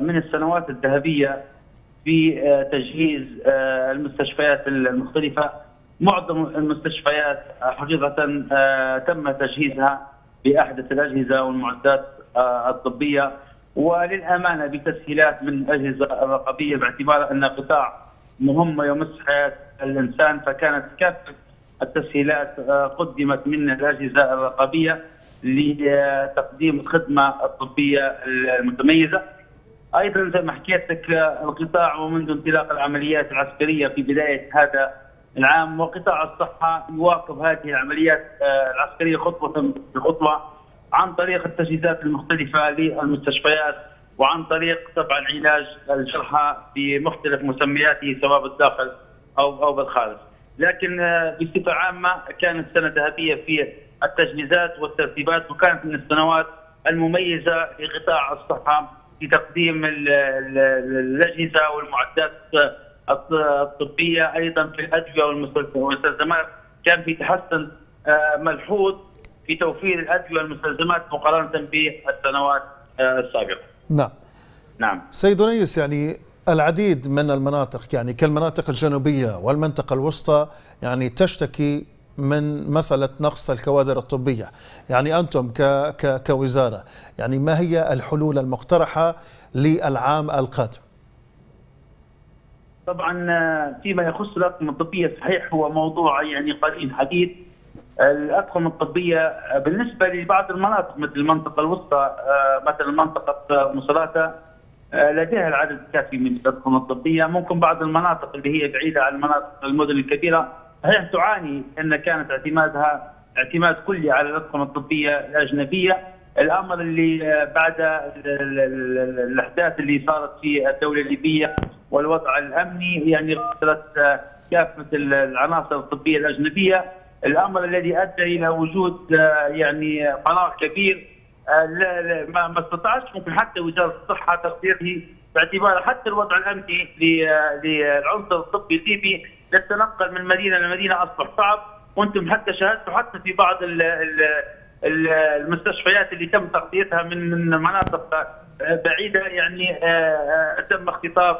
من السنوات الذهبية في تجهيز المستشفيات المختلفة معظم المستشفيات حقيقة تم تجهيزها بأحدث الأجهزة والمعدات الطبية وللأمانة بتسهيلات من الأجهزة الرقابية باعتبار أن قطاع مهم يمس حياة الإنسان فكانت كافة التسهيلات قدمت من الأجهزة الرقابية لتقديم الخدمة الطبية المتميزة. أيضا زي ما حكيت لك القطاع ومنذ انطلاق العمليات العسكرية في بداية هذا العام وقطاع الصحة يواكب هذه العمليات العسكرية خطوة بخطوة عن طريق التجهيزات المختلفة للمستشفيات وعن طريق طبعا علاج الجرحى بمختلف مسمياته سواء بالداخل أو أو بالخارج. لكن بصفة عامة كانت سنة ذهبيه في التجهيزات والترتيبات وكانت من السنوات المميزة لقطاع الصحة في تقديم الأجهزة والمعدات الطبية أيضا في الأدوية والمستلزمات كان في تحسن ملحوظ في توفير الأدوية والمستلزمات مقارنة بالسنوات السابقة. نعم. نعم. سيد نيس يعني العديد من المناطق يعني كالمناطق الجنوبية والمنطقة الوسطى يعني تشتكي من مسألة نقص الكوادر الطبية، يعني أنتم ك ك كوزارة يعني ما هي الحلول المقترحة للعام القادم؟ طبعا فيما يخص الأطقم الطبية صحيح هو موضوع يعني قديم حديث. الأطقم الطبية بالنسبة لبعض المناطق مثل المنطقة الوسطى مثل منطقة مصراته لديها العدد الكافي من الأطقم الطبية. ممكن بعض المناطق اللي هي بعيدة عن المناطق المدن الكبيرة صحيح تعاني إن كانت اعتمادها اعتماد كلي على الأطقم الطبية الأجنبية. الأمر اللي بعد الأحداث اللي صارت في الدولة الليبية والوضع الأمني يعني قتلت كافة العناصر الطبية الأجنبية. الأمر الذي أدى إلى وجود يعني فراغ كبير لا لا ما, ما استطاعتش ممكن حتى وزارة الصحة تغطيته باعتبار حتى الوضع الأمني للعنصر الطبي الليبي للتنقل من مدينة لمدينة أصبح صعب. وأنتم حتى شاهدتوا حتى في بعض المستشفيات اللي تم تغطيتها من مناطق بعيدة يعني تم اختطاف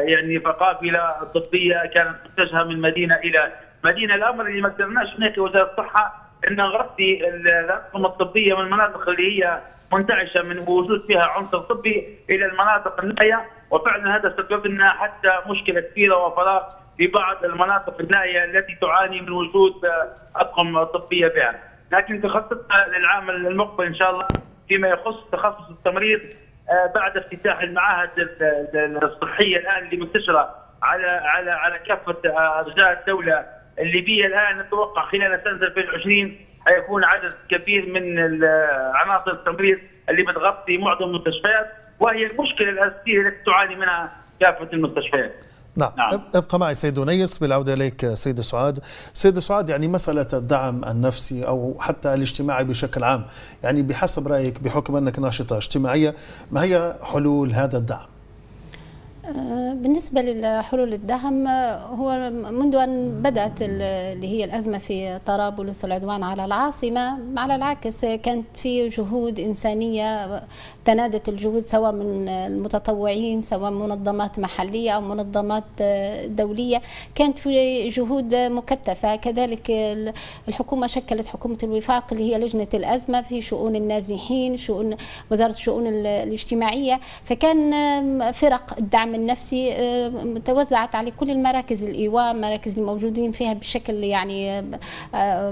يعني قافله طبية كانت متجهه من مدينة إلى مدينة. الأمر اللي ما قدرناش هناك وزارة الصحة إن نغطي الاطقم الطبية من المناطق اللي هي منتعشة من وجود فيها عنصر طبي إلى المناطق النائية. وفعلا هذا سبب لنا حتى مشكلة كبيرة وفراغ في بعض المناطق النائية التي تعاني من وجود اطقم طبية بها، لكن تخططنا للعام المقبل إن شاء الله فيما يخص تخصص التمريض بعد افتتاح المعاهد الصحية الآن اللي منتشرة على على على كافة ارجاء الدولة الليبيه الآن نتوقع خلال سنة 2020 حيكون عدد كبير من عناصر التمريض اللي بتغطي معظم المستشفيات وهي المشكلة الأساسية التي تعاني منها كافة المستشفيات. نعم. نعم. أبقى معي سيد نيس بالعودة إليك سيد سعاد. سيد سعاد يعني مسألة الدعم النفسي أو حتى الاجتماعي بشكل عام يعني بحسب رأيك بحكم أنك ناشطة اجتماعية ما هي حلول هذا الدعم؟ بالنسبة لحلول الدعم هو منذ أن بدأت اللي هي الأزمة في طرابلس والعدوان على العاصمة على العكس كانت في جهود إنسانية تنادت الجهود سواء من المتطوعين سواء منظمات محلية أو منظمات دولية. كانت في جهود مكثفة. كذلك الحكومة شكلت حكومة الوفاق اللي هي لجنة الأزمة في شؤون النازحين شؤون وزارة الشؤون الاجتماعية. فكان فرق الدعم النفسي توزعت على كل المراكز الإيواء مراكز الموجودين فيها بشكل يعني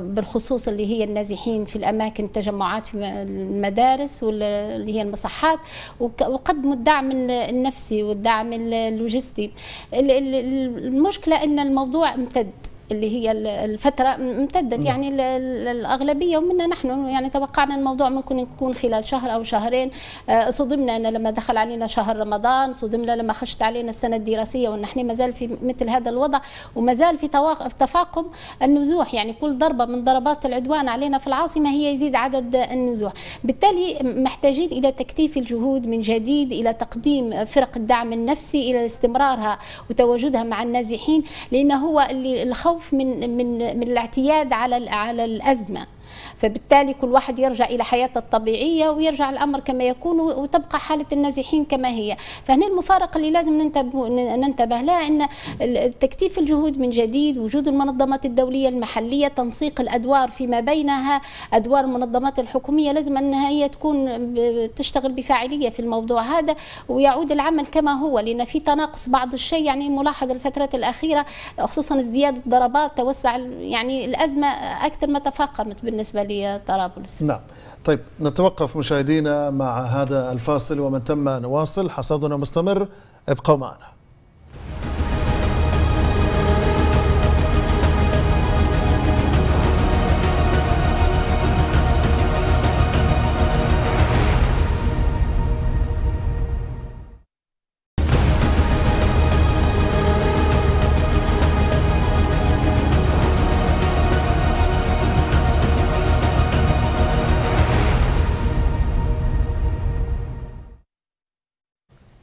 بالخصوص اللي هي النازحين في الأماكن التجمعات في المدارس واللي هي المصحات وقدموا الدعم النفسي والدعم اللوجستي. المشكلة إن الموضوع امتد. اللي هي الفترة امتدت يعني الأغلبية ومنا نحن يعني توقعنا الموضوع ممكن يكون خلال شهر أو شهرين. آه، صدمنا أن لما دخل علينا شهر رمضان صدمنا لما خشت علينا السنة الدراسية وأن إحنا ما زال في مثل هذا الوضع وما زال في تفاقم النزوح. يعني كل ضربة من ضربات العدوان علينا في العاصمة هي يزيد عدد النزوح. بالتالي محتاجين إلى تكثيف الجهود من جديد إلى تقديم فرق الدعم النفسي إلى استمرارها وتواجدها مع النازحين لأن هو اللي الخوف من من من الاعتياد على على الأزمة. فبالتالي كل واحد يرجع إلى حياته الطبيعية ويرجع الأمر كما يكون وتبقى حالة النازحين كما هي. فهنا المفارقة اللي لازم ننتبه, لها أن تكثيف الجهود من جديد وجود المنظمات الدولية المحلية تنسيق الأدوار فيما بينها أدوار المنظمات الحكومية لازم أنها هي تكون تشتغل بفاعلية في الموضوع هذا ويعود العمل كما هو لأن في تناقص بعض الشيء. يعني ملاحظ الفترات الأخيرة خصوصا ازدياد الضربات توسع يعني الأزمة أكثر ما تفاقمت بالنسبة لطرابلس نعم. طيب نتوقف مشاهدينا مع هذا الفاصل ومن تم نواصل. حصادنا مستمر ابقوا معنا.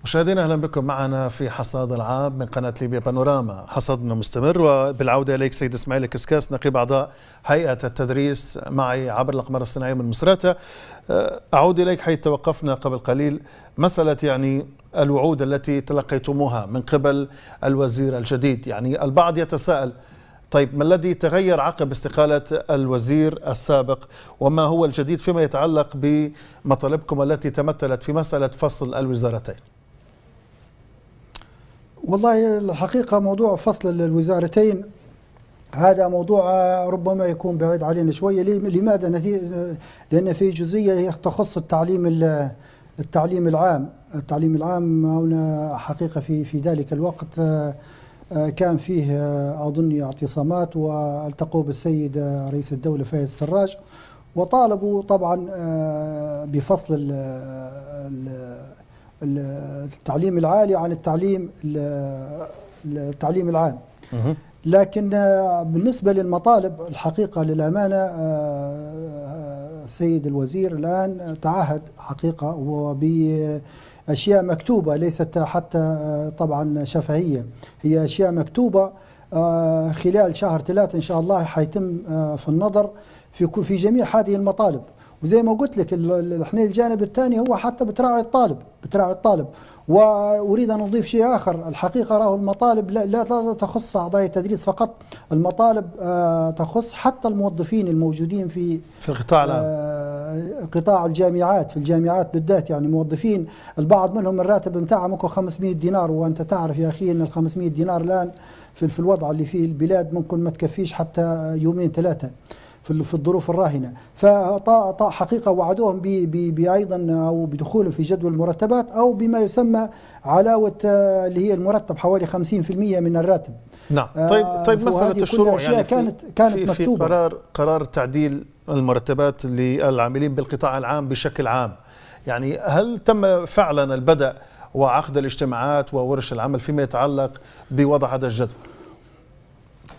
مشاهدينا أهلا بكم معنا في حصاد العام من قناة ليبيا بانوراما، حصادنا مستمر وبالعودة إليك سيد إسماعيل كسكاس نقيب أعضاء هيئة التدريس معي عبر الأقمار الصناعية من مصراته. أعود إليك حيث توقفنا قبل قليل. مسألة يعني الوعود التي تلقيتموها من قبل الوزير الجديد، يعني البعض يتساءل طيب ما الذي تغير عقب استقالة الوزير السابق؟ وما هو الجديد فيما يتعلق بمطالبكم التي تمثلت في مسألة فصل الوزارتين؟ والله الحقيقة موضوع فصل الوزارتين هذا موضوع ربما يكون بعيد علينا شوية. لماذا؟ لأن في جزئية تخص التعليم التعليم العام. التعليم العام هنا حقيقة في في ذلك الوقت كان فيه أظن اعتصامات والتقوا بالسيد رئيس الدولة فايز سراج وطالبوا طبعا بفصل التعليم العالي عن التعليم التعليم العام. لكن بالنسبة للمطالب الحقيقة للأمانة السيد آه، الوزير الآن تعهد حقيقة وبأشياء مكتوبة ليست حتى آه، طبعا شفهية. هي أشياء مكتوبة آه، خلال شهر ثلاثة إن شاء الله حيتم في النظر في في جميع هذه المطالب. وزي ما قلت لك إحنا الجانب الثاني هو حتى بتراعي الطالب بتراعي الطالب. وأريد أن أضيف شيء آخر الحقيقة راه المطالب لا, لا تخص أعضاء التدريس فقط المطالب آه تخص حتى الموظفين الموجودين في في القطاع العام. آه قطاع الجامعات في الجامعات بالذات يعني موظفين البعض منهم الراتب بتاعه ممكن 500 دينار وأنت تعرف يا أخي إن ال 500 دينار الآن في الوضع اللي فيه البلاد ممكن ما تكفيش حتى يومين ثلاثة. في في الظروف الراهنة. فحقيقه وعدوهم بايضا أو بدخولهم في جدول المرتبات أو بما يسمى علاوة آه، اللي هي المرتب حوالي 50% من الراتب. نعم. طيب آه، طيب مسألة الشروع يعني كانت كانت في, في قرار قرار تعديل المرتبات للعاملين بالقطاع العام بشكل عام. يعني هل تم فعلا البدء وعقد الاجتماعات وورش العمل فيما يتعلق بوضع هذا الجدول؟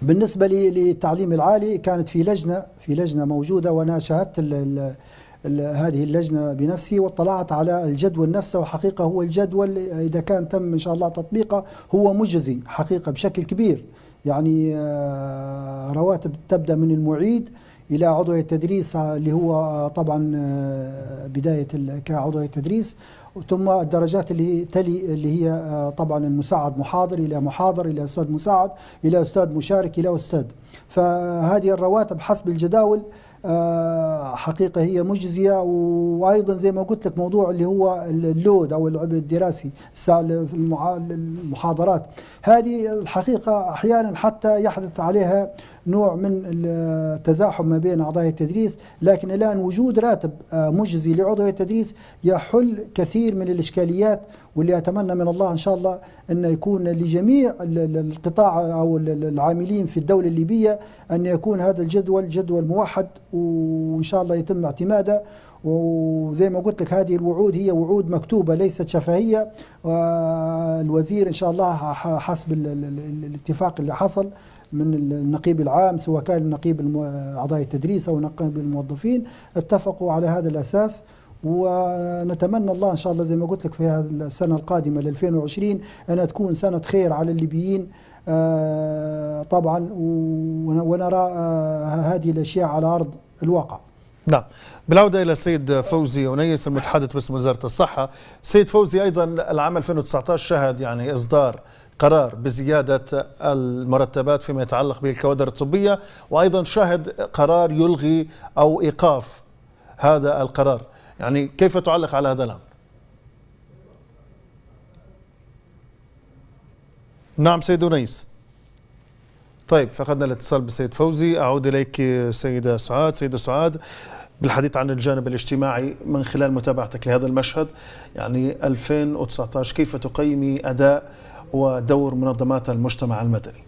بالنسبة للتعليم العالي كانت في لجنة في لجنة موجودة وأنا شاهدت ال ال ال هذه اللجنة بنفسي واطلعت على الجدول نفسه. وحقيقة هو الجدول إذا كان تم إن شاء الله تطبيقه هو مجزي حقيقة بشكل كبير. يعني آه، رواتب تبدأ من المعيد إلى عضو التدريس اللي هو طبعا آه، بداية كعضو التدريس ثم الدرجات اللي تلي اللي هي آه، طبعا المساعد محاضر إلى محاضر إلى أستاذ مساعد إلى أستاذ مشارك إلى أستاذ. فهذه الرواتب حسب الجداول آه، حقيقة هي مجزية. وأيضا زي ما قلت لك موضوع اللي هو اللود أو العبء الدراسي المحاضرات. هذه الحقيقة أحيانا حتى يحدث عليها نوع من التزاحم ما بين أعضاء التدريس لكن الآن وجود راتب آه، مجزي لعضو التدريس يحل كثير من الإشكاليات واللي أتمنى من الله إن شاء الله انه يكون لجميع ال- ال- القطاع ال- العاملين في الدولة الليبية أن يكون هذا الجدول جدول موحد وإن شاء الله يتم اعتماده. وزي ما قلت لك هذه الوعود هي وعود مكتوبة ليست شفهية. والوزير إن شاء الله حسب ال- ال- ال- الاتفاق اللي حصل من النقيب العام سواء كان النقيب الم- أعضاء التدريس أو نقيب الموظفين اتفقوا على هذا الأساس. ونتمنى الله إن شاء الله زي ما قلت لك في السنة القادمة ل 2020 انها تكون سنة خير على الليبيين. آه، طبعا ون- ونرى آه، هذه الأشياء على أرض الواقع. نعم. بالعودة إلى السيد فوزي ونيس المتحدث باسم وزارة الصحة. سيد فوزي أيضا العام 2019 شهد يعني إصدار قرار بزيادة المرتبات فيما يتعلق بالكوادر الطبية وأيضا شهد قرار يلغي أو إيقاف هذا القرار. يعني كيف تعلق على هذا الأمر؟ نعم سيد ونيس طيب فقدنا الاتصال بالسيد فوزي. أعود إليك سيدة سعاد. سيدة سعاد بالحديث عن الجانب الاجتماعي من خلال متابعتك لهذا المشهد يعني 2019 كيف تقيمي أداء ودور منظمات المجتمع المدني.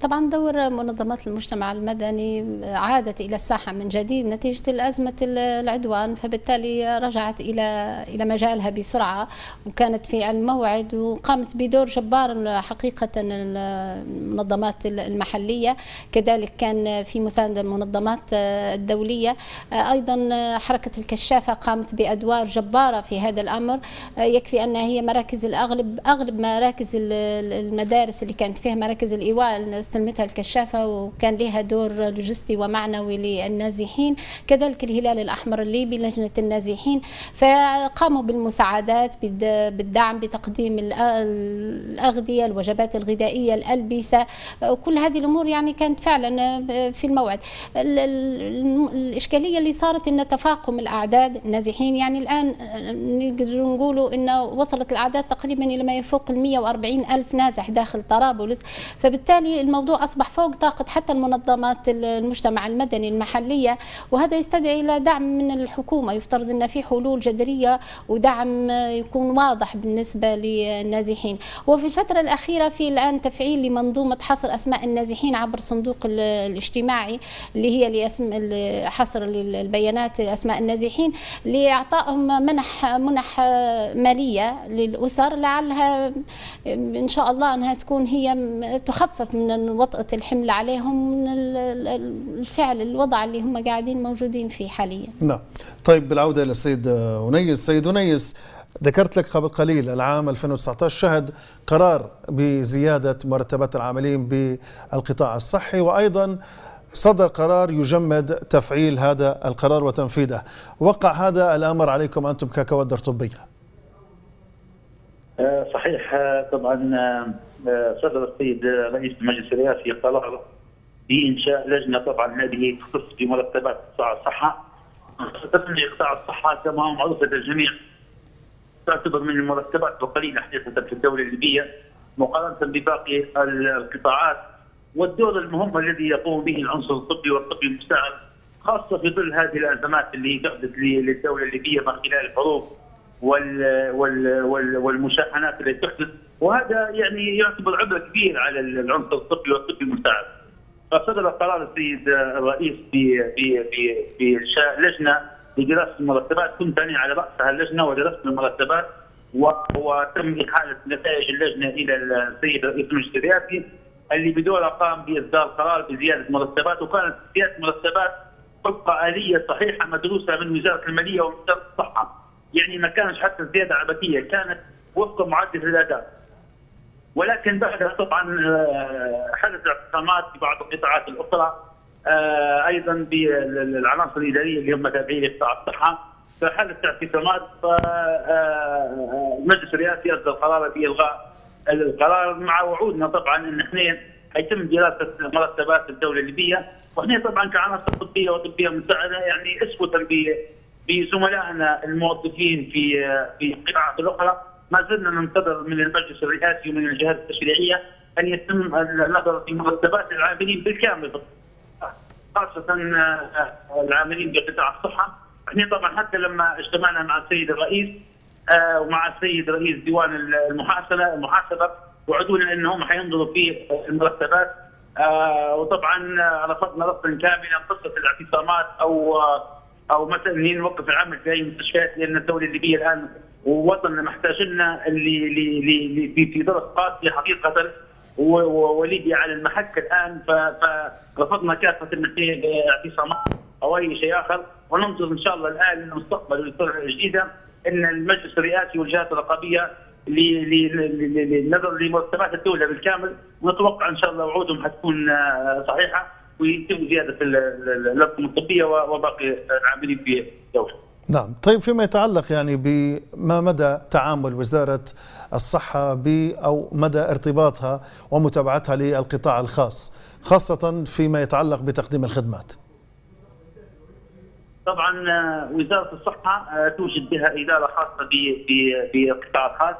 طبعا دور منظمات المجتمع المدني عادت إلى الساحة من جديد نتيجة ازمه العدوان فبالتالي رجعت إلى إلى مجالها بسرعة وكانت في الموعد وقامت بدور جبار حقيقة المنظمات المحلية. كذلك كان في مساندة المنظمات الدولية. أيضا حركة الكشافة قامت بأدوار جبارة في هذا الأمر. يكفي ان هي مراكز الاغلب أغلب مراكز المدارس اللي كانت فيها مراكز الايواء استلمتها الكشافة وكان لها دور لوجستي ومعنوي للنازحين كذلك الهلال الأحمر الليبي لجنة النازحين. فقاموا بالمساعدات بالدعم بتقديم الأغذية الوجبات الغذائية الألبسة كل هذه الأمور يعني كانت فعلا في الموعد. الإشكالية اللي صارت إن تفاقم الأعداد النازحين يعني الآن نقدر نقولوا انه وصلت الأعداد تقريبا إلى ما يفوق ال 140 ألف نازح داخل طرابلس. فبالتالي الموضوع أصبح فوق طاقة حتى المنظمات المجتمع المدني المحلية وهذا يستدعي إلى دعم من الحكومة. يفترض إن في حلول جذرية ودعم يكون واضح بالنسبة للنازحين. وفي الفترة الأخيرة في الآن تفعيل لمنظومة حصر أسماء النازحين عبر صندوق الاجتماعي اللي هي لاسم حصر البيانات أسماء النازحين لإعطائهم منح منح مالية للأسر لعلها إن شاء الله أنها تكون هي تخفف من وطأة الحمل عليهم من الفعل الوضع اللي هم قاعدين موجودين فيه حاليا. نعم. طيب بالعودة إلى السيد ونيس سيد ونيس ذكرت لك قبل قليل العام 2019 شهد قرار بزيادة مرتبات العاملين بالقطاع الصحي وأيضا صدر قرار يجمد تفعيل هذا القرار وتنفيذه. وقع هذا الأمر عليكم أنتم ككوادر طبية. صحيح. طبعا صدر السيد رئيس المجلس الرئاسي قرار بإنشاء لجنة طبعا هذه تختص بمرتبات قطاع الصحة. تبني قطاع الصحة كما هو معروف لدى الجميع. تعتبر من المرتبات القليله حقيقه في الدولة الليبية مقارنة بباقي القطاعات. والدور المهم الذي يقوم به العنصر الطبي والطبي المساعد خاصة في ظل هذه الأزمات اللي تحدث للدولة الليبية من خلال الحروب وال وال وال والمشاحنات التي تحدث. وهذا يعني يعتبر عبء كبير على العنصر الطبي والطبي المساعد. فصدر قرار السيد الرئيس بإنشاء لجنة لدراسة المرتبات كنت أنا على رأسها اللجنة ودرست المرتبات وتم احاله نتائج اللجنة إلى السيد رئيس المجلس الرئاسي اللي بدوره قام بإصدار قرار بزيادة مرتبات وكانت زيادة مرتبات طبق آلية صحيحة مدروسة من وزارة المالية ووزاره الصحة. يعني ما كانش حتى زيادة عبثية كانت وفق معدل الأداء ولكن بعدها طبعا حدث اعتصامات في بعض القطاعات الأخرى أيضا بالعناصر الإدارية اللي هم تابعين لقطاع الصحة. فحدث اعتصامات فالمجلس الرئاسي أصدر قرار بإلغاء القرار مع وعودنا طبعا إن إحنا حيتم دراسة مرتبات الدولة الليبية. وإحنا طبعا كعناصر طبية وطبية مساعدة يعني أسوة بزملائنا الموظفين في في القطاعات الأخرى. ما زلنا ننتظر من المجلس الرئاسي ومن الجهات التشريعية أن يتم النظر في مرتبات العاملين بالكامل خاصة آه، العاملين بقطاع الصحة. إحنا طبعا حتى لما اجتمعنا مع السيد الرئيس آه، ومع السيد رئيس ديوان المحاسبة المحاسبة وعدونا إنهم حينظروا في المرتبات. آه، وطبعا رفضنا رفضا كاملا قصة الاعتصامات أو أو مثلا نوقف العمل في اي مستشفيات لأن الدولة الليبية الآن ووطننا محتاج لنا اللي في درس قاسي حقيقة. وليبيا على المحك الآن فرفضنا كافة الاعتصامات أو أي شيء آخر. وننتظر إن شاء الله الآن المستقبل والفترة الجديدة إن المجلس الرئاسي والجهات الرقابية للنظر لمرتبات الدولة بالكامل. ونتوقع إن شاء الله وعودهم حتكون آه، صحيحة ويتم زيادة الاطقم الطبيه وباقي العاملين في الدولة. نعم. طيب فيما يتعلق يعني بما مدى تعامل وزارة الصحة ب أو مدى ارتباطها ومتابعتها للقطاع الخاص خاصة فيما يتعلق بتقديم الخدمات؟ طبعا آه، وزارة الصحة آه، توجد بها إدارة خاصة بالقطاع الخاص.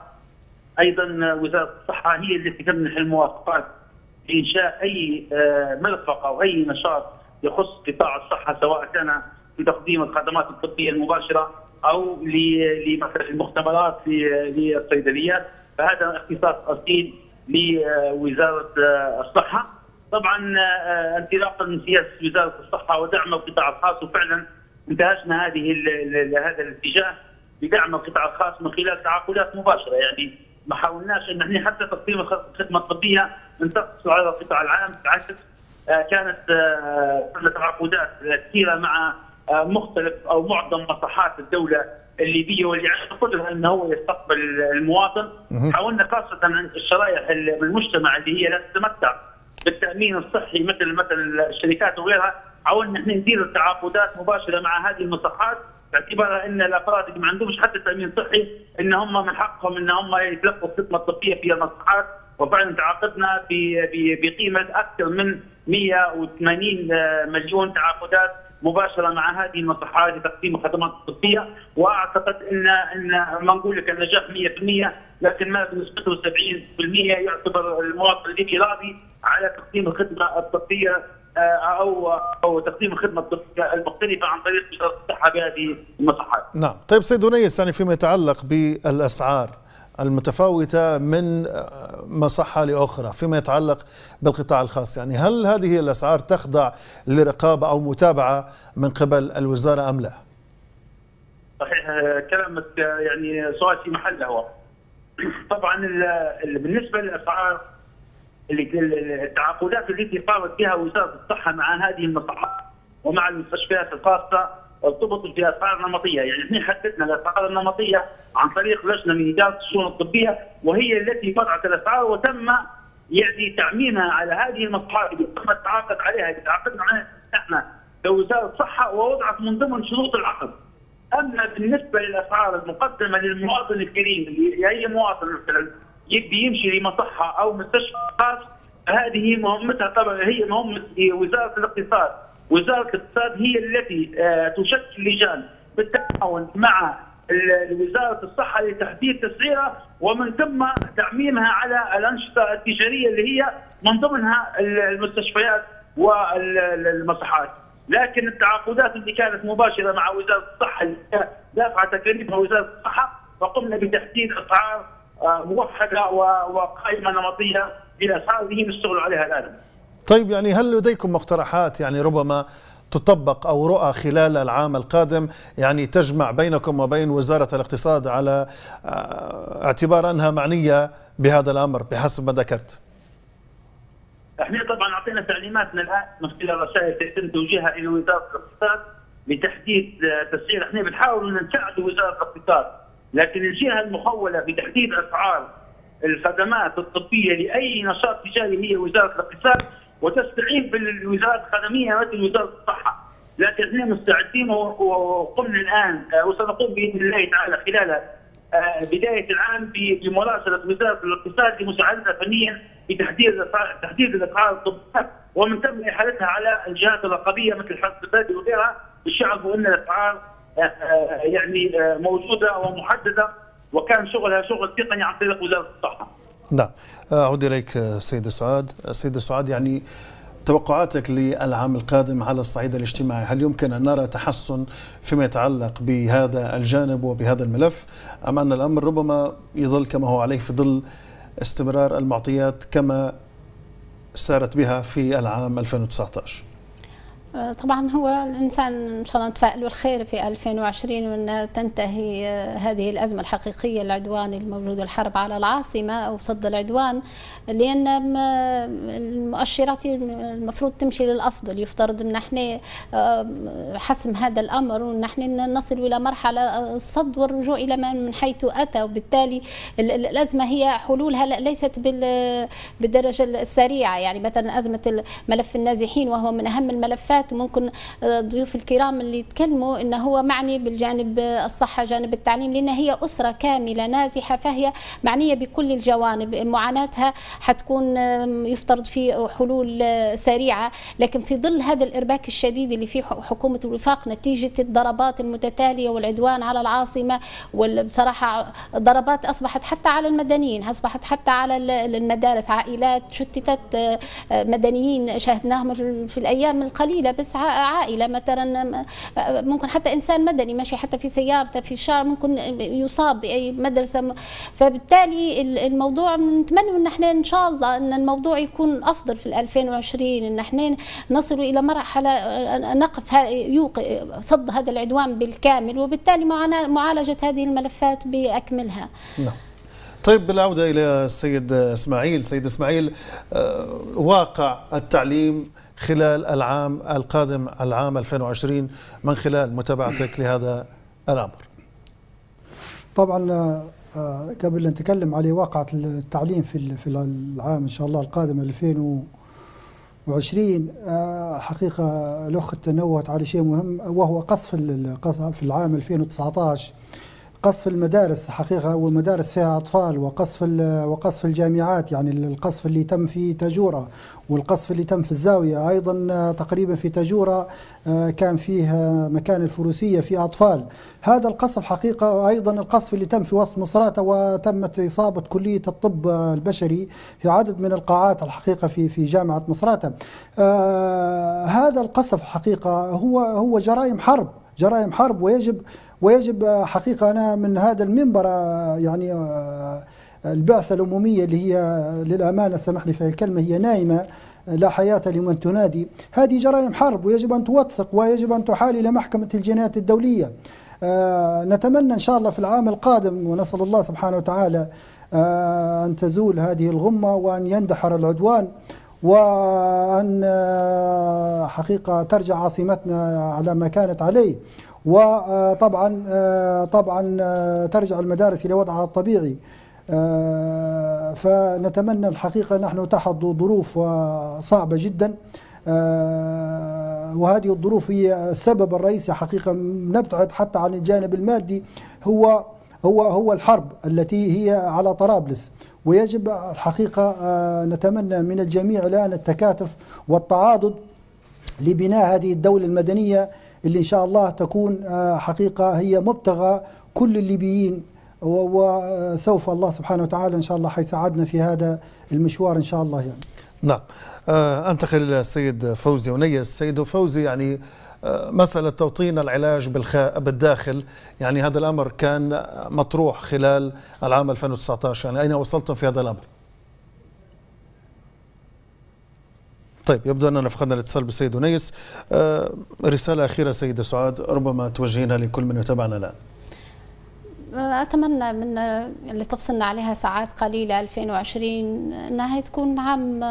أيضا آه، وزارة الصحة هي التي تمنح الموافقات لإنشاء أي مرفق أو أي نشاط يخص قطاع الصحة سواء كان لتقديم الخدمات الطبية المباشرة أو لمثلا المختبرات للصيدليات. فهذا اختصاص أصيل لوزارة الصحة. طبعا آه، انطلاقا من سياسة وزارة الصحة ودعم القطاع الخاص وفعلا انتهجنا هذه هذا الاتجاه بدعم القطاع الخاص من خلال تعاقدات مباشرة. يعني ما حاولناش ان إحنا حتى تقديم الخدمة الطبية ان تقتصر على القطاع العام بالعكس آه، كانت آه، تعاقدات كثيرة مع آه، مختلف أو معظم مصلحات الدولة الليبية واللي عنده قدره إنه هو يستقبل المواطن. حاولنا خاصة الشرائح المجتمع اللي هي لا تتمتع بالتأمين الصحي مثل مثل الشركات وغيرها. حاولنا إحنا ندير التعاقدات مباشرة مع هذه المصحات باعتبار إن الأفراد اللي ما عندهمش حتى تأمين صحي إن هم من حقهم إن هم يتلقوا الخدمة الطبية في المصحات وفعلا تعاقدنا بقيمة أكثر من 180 مليون تعاقدات مباشرة مع هذه المصحات لتقديم الخدمات الطبية وأعتقد ان إن ما نقول لك النجاح 100% لكن ما بنسبته 70% يعتبر المواطن الليبي راضي على تقديم الخدمة الطبية آه، أو أو تقديم الخدمة الطبية المختلفة عن طريق الصحة بهذه المصحات. نعم، طيب سيد ونيس يعني فيما يتعلق بالأسعار المتفاوتة من مصحة لأخرى فيما يتعلق بالقطاع الخاص يعني هل هذه الأسعار تخضع لرقابة أو متابعة من قبل الوزارة أم لا؟ صحيح كلامك يعني سؤال في محله هو طبعا بالنسبة للأسعار التعاقدات التي قامت بها وزارة الصحة مع هذه المصحات ومع المستشفيات الخاصة ارتبطت باسعار نمطيه، يعني إحنا حددنا الاسعار النمطية عن طريق لجنة من اداره الشؤون الطبية وهي التي وضعت الأسعار وتم يعني تعميمها على هذه المصلحات اللي تم التعاقد عليها اللي تعاقدنا عليها إحنا كوزارة الصحة ووضعت من ضمن شروط العقد. أما بالنسبة للأسعار المقدمة للمواطن الكريم اللي أي مواطن مثلا يبي يمشي لمصحة أو مستشفى خاص فهذه مهمتها طبعا هي مهمة وزارة الاقتصاد وزارة الاقتصاد هي التي آه، تشكل لجان بالتعاون مع وزارة الصحة لتحديد تسعيرها ومن ثم تعميمها على الأنشطة التجارية اللي هي من ضمنها المستشفيات والمصحات لكن التعاقدات اللي كانت مباشرة مع وزارة الصحة دافعة تكاليفها وزارة الصحة فقمنا بتحديد أسعار آه، موحدة وقائمة نمطية بالاسعار اللي نشتغل عليها الآن. طيب يعني هل لديكم مقترحات يعني ربما تطبق أو رؤى خلال العام القادم يعني تجمع بينكم وبين وزارة الاقتصاد على آه، اعتبار أنها معنية بهذا الأمر بحسب ما ذكرت. إحنا طبعا أعطينا تعليماتنا الآن من خلال رسائل يتم توجيهها إلى وزارة الاقتصاد لتحديد تسعير إحنا بنحاول أن نساعد وزارة الاقتصاد لكن الجهة المخولة بتحديد اسعار الخدمات الطبية لأي نشاط تجاري هي وزارة الاقتصاد وتستعين بالوزارات الخدمية مثل وزارة الصحة. لكن إحنا مستعدين وقمنا الآن آه، وسنقوم بإذن الله تعالى خلال آه، بداية العام بمراسله وزارة الاقتصاد لمساعدتها فنيا بتحديد تحديد الأسعار الطبية. ومن ثم إحالتها على الجهات الرقابية مثل حرس البلد وغيرها بالشعب ان الأسعار آه، يعني موجودة ومحددة. وكان شغلها شغل تقني عن طريق وزارة الصحة. نعم. أعود إليك سيد سعاد. سيد سعاد يعني توقعاتك للعام القادم على الصعيد الاجتماعي هل يمكن أن نرى تحسن فيما يتعلق بهذا الجانب وبهذا الملف أم أن الأمر ربما يظل كما هو عليه في ظل استمرار المعطيات كما سارت بها في العام 2019 آه، طبعا هو الإنسان إن شاء الله نتفائل بالخير في 2020 وأن تنتهي آه، هذه الأزمة الحقيقية العدوان الموجود الحرب على العاصمة أو صد العدوان لأن المؤشرات المفروض تمشي للأفضل. يفترض أن إحنا آه، حسم هذا الأمر وأن إحنا نصل إلى مرحلة الصد والرجوع إلى من حيث أتى. وبالتالي الأزمة هي حلولها ليست بالدرجة السريعة. يعني مثلا أزمة ملف النازحين وهو من أهم الملفات الحالات وممكن الضيوف الكرام اللي يتكلموا إنه هو معني بالجانب الصحة جانب التعليم لأن هي أسرة كاملة نازحة فهي معنية بكل الجوانب. معاناتها حتكون يفترض في حلول سريعة. لكن في ظل هذا الإرباك الشديد اللي في حكومة الوفاق نتيجة الضربات المتتالية والعدوان على العاصمة وبصراحه ضربات أصبحت حتى على المدنيين أصبحت حتى على المدارس. عائلات شتتت مدنيين شاهدناهم في الأيام القليلة. بس عائلة مثلا ممكن حتى إنسان مدني ماشي حتى في سيارته في الشارع ممكن يصاب بأي مدرسة فبالتالي الموضوع نتمنى إن إحنا إن شاء الله إن الموضوع يكون أفضل في 2020 إن إحنا نصل إلى مرحلة نقف صد هذا العدوان بالكامل وبالتالي معالجة هذه الملفات بأكملها. نعم. طيب بالعودة إلى السيد إسماعيل. سيد إسماعيل آه، واقع التعليم خلال العام القادم العام 2020 من خلال متابعتك لهذا الأمر. طبعا آه، قبل أن نتكلم على واقعة التعليم في في العام إن شاء الله القادم 2020 آه، حقيقة الأخت تنوهت على شيء مهم وهو قصف في العام 2019 قصف المدارس حقيقة والمدارس فيها أطفال وقصف وقصف الجامعات يعني القصف اللي تم في تاجورة والقصف اللي تم في الزاوية. أيضا تقريبا في تاجورة آه، كان فيه مكان الفروسية في أطفال. هذا القصف حقيقة أيضا القصف اللي تم في وسط مصراتة وتمت إصابة كلية الطب البشري في عدد من القاعات الحقيقة في في جامعة مصراتة آه هذا القصف حقيقة هو هو جرائم حرب. جرائم حرب ويجب ويجب حقيقة أنا من هذا المنبر يعني البعثة الأمومية اللي هي للأمانة سمح لي في الكلمة هي نايمة لا حياة لمن تنادي. هذه جرائم حرب ويجب أن توثق ويجب أن تحال إلى محكمة الجنايات الدولية. آه نتمنى إن شاء الله في العام القادم ونسأل الله سبحانه وتعالى آه أن تزول هذه الغمة وأن يندحر العدوان وأن آه حقيقة ترجع عاصمتنا على ما كانت عليه. وطبعا طبعا ترجع المدارس إلى وضعها الطبيعي. فنتمنى الحقيقة نحن تحت ظروف صعبة جدا. وهذه الظروف هي السبب الرئيسي حقيقة نبتعد حتى عن الجانب المادي. هو هو هو الحرب التي هي على طرابلس. ويجب الحقيقة نتمنى من الجميع الآن التكاتف والتعاضد لبناء هذه الدولة المدنية اللي إن شاء الله تكون آه، حقيقة هي مبتغى كل الليبيين وسوف الله سبحانه وتعالى إن شاء الله حيساعدنا في هذا المشوار إن شاء الله يعني نعم آه، أنتقل إلى السيد فوزي ونيس السيد فوزي يعني آه، مسألة توطين العلاج بالداخل يعني هذا الأمر كان مطروح خلال العام 2019 يعني أين وصلتم في هذا الأمر؟ طيب يبدو أننا فقدنا الاتصال بالسيد ونيس آه رسالة أخيرة سيدة سعاد ربما توجهينها لكل من يتابعنا الآن. أتمنى من اللي تفصلنا عليها ساعات قليلة 2020 أنها تكون عام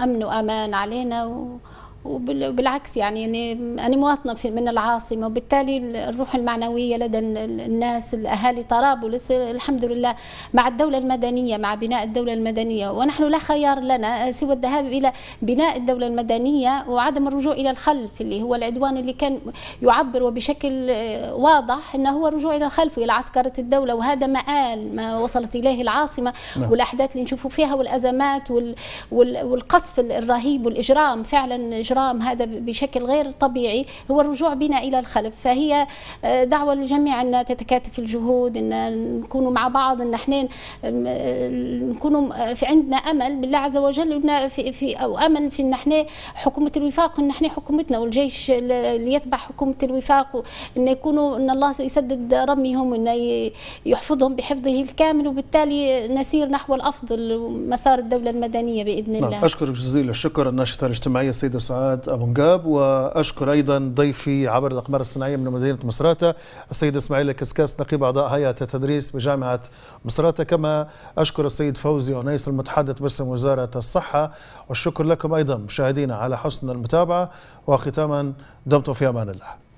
أمن وأمان علينا و وبالعكس يعني أنا مواطنة من العاصمة وبالتالي الروح المعنوية لدى الناس الأهالي طرابلس الحمد لله مع الدولة المدنية مع بناء الدولة المدنية. ونحن لا خيار لنا سوى الذهاب إلى بناء الدولة المدنية وعدم الرجوع إلى الخلف اللي هو العدوان اللي كان يعبر وبشكل واضح أنه هو الرجوع إلى الخلف إلى عسكرة الدولة. وهذا مآل ما وصلت إليه العاصمة. نعم. والأحداث اللي نشوفوا فيها والأزمات والقصف الرهيب والإجرام فعلا الإجرام هذا بشكل غير طبيعي هو الرجوع بنا إلى الخلف فهي آه، دعوة للجميع أن تتكاتف الجهود أن نكونوا مع بعض أن إحنا نكونوا في عندنا أمل بالله عز وجل في, في أو أمل في أن إحنا حكومة الوفاق أن إحنا حكومتنا والجيش اللي يتبع حكومة الوفاق أن يكونوا أن الله يسدد رميهم وأن يحفظهم بحفظه الكامل وبالتالي نسير نحو الأفضل مسار الدولة المدنية بإذن نعم. الله أشكرك جزيل الشكر الناشطة الاجتماعية السيدة سعاد أبو نقاب وأشكر أيضا ضيفي عبر الأقمار الصناعية من مدينة مصراتة السيد إسماعيل الكسكاس نقيب أعضاء هيئة التدريس بجامعة مصراتة. كما أشكر السيد فوزي أنيس المتحدث باسم وزارة الصحة والشكر لكم أيضا مشاهدينا على حسن المتابعة وختاما دمتم في أمان الله.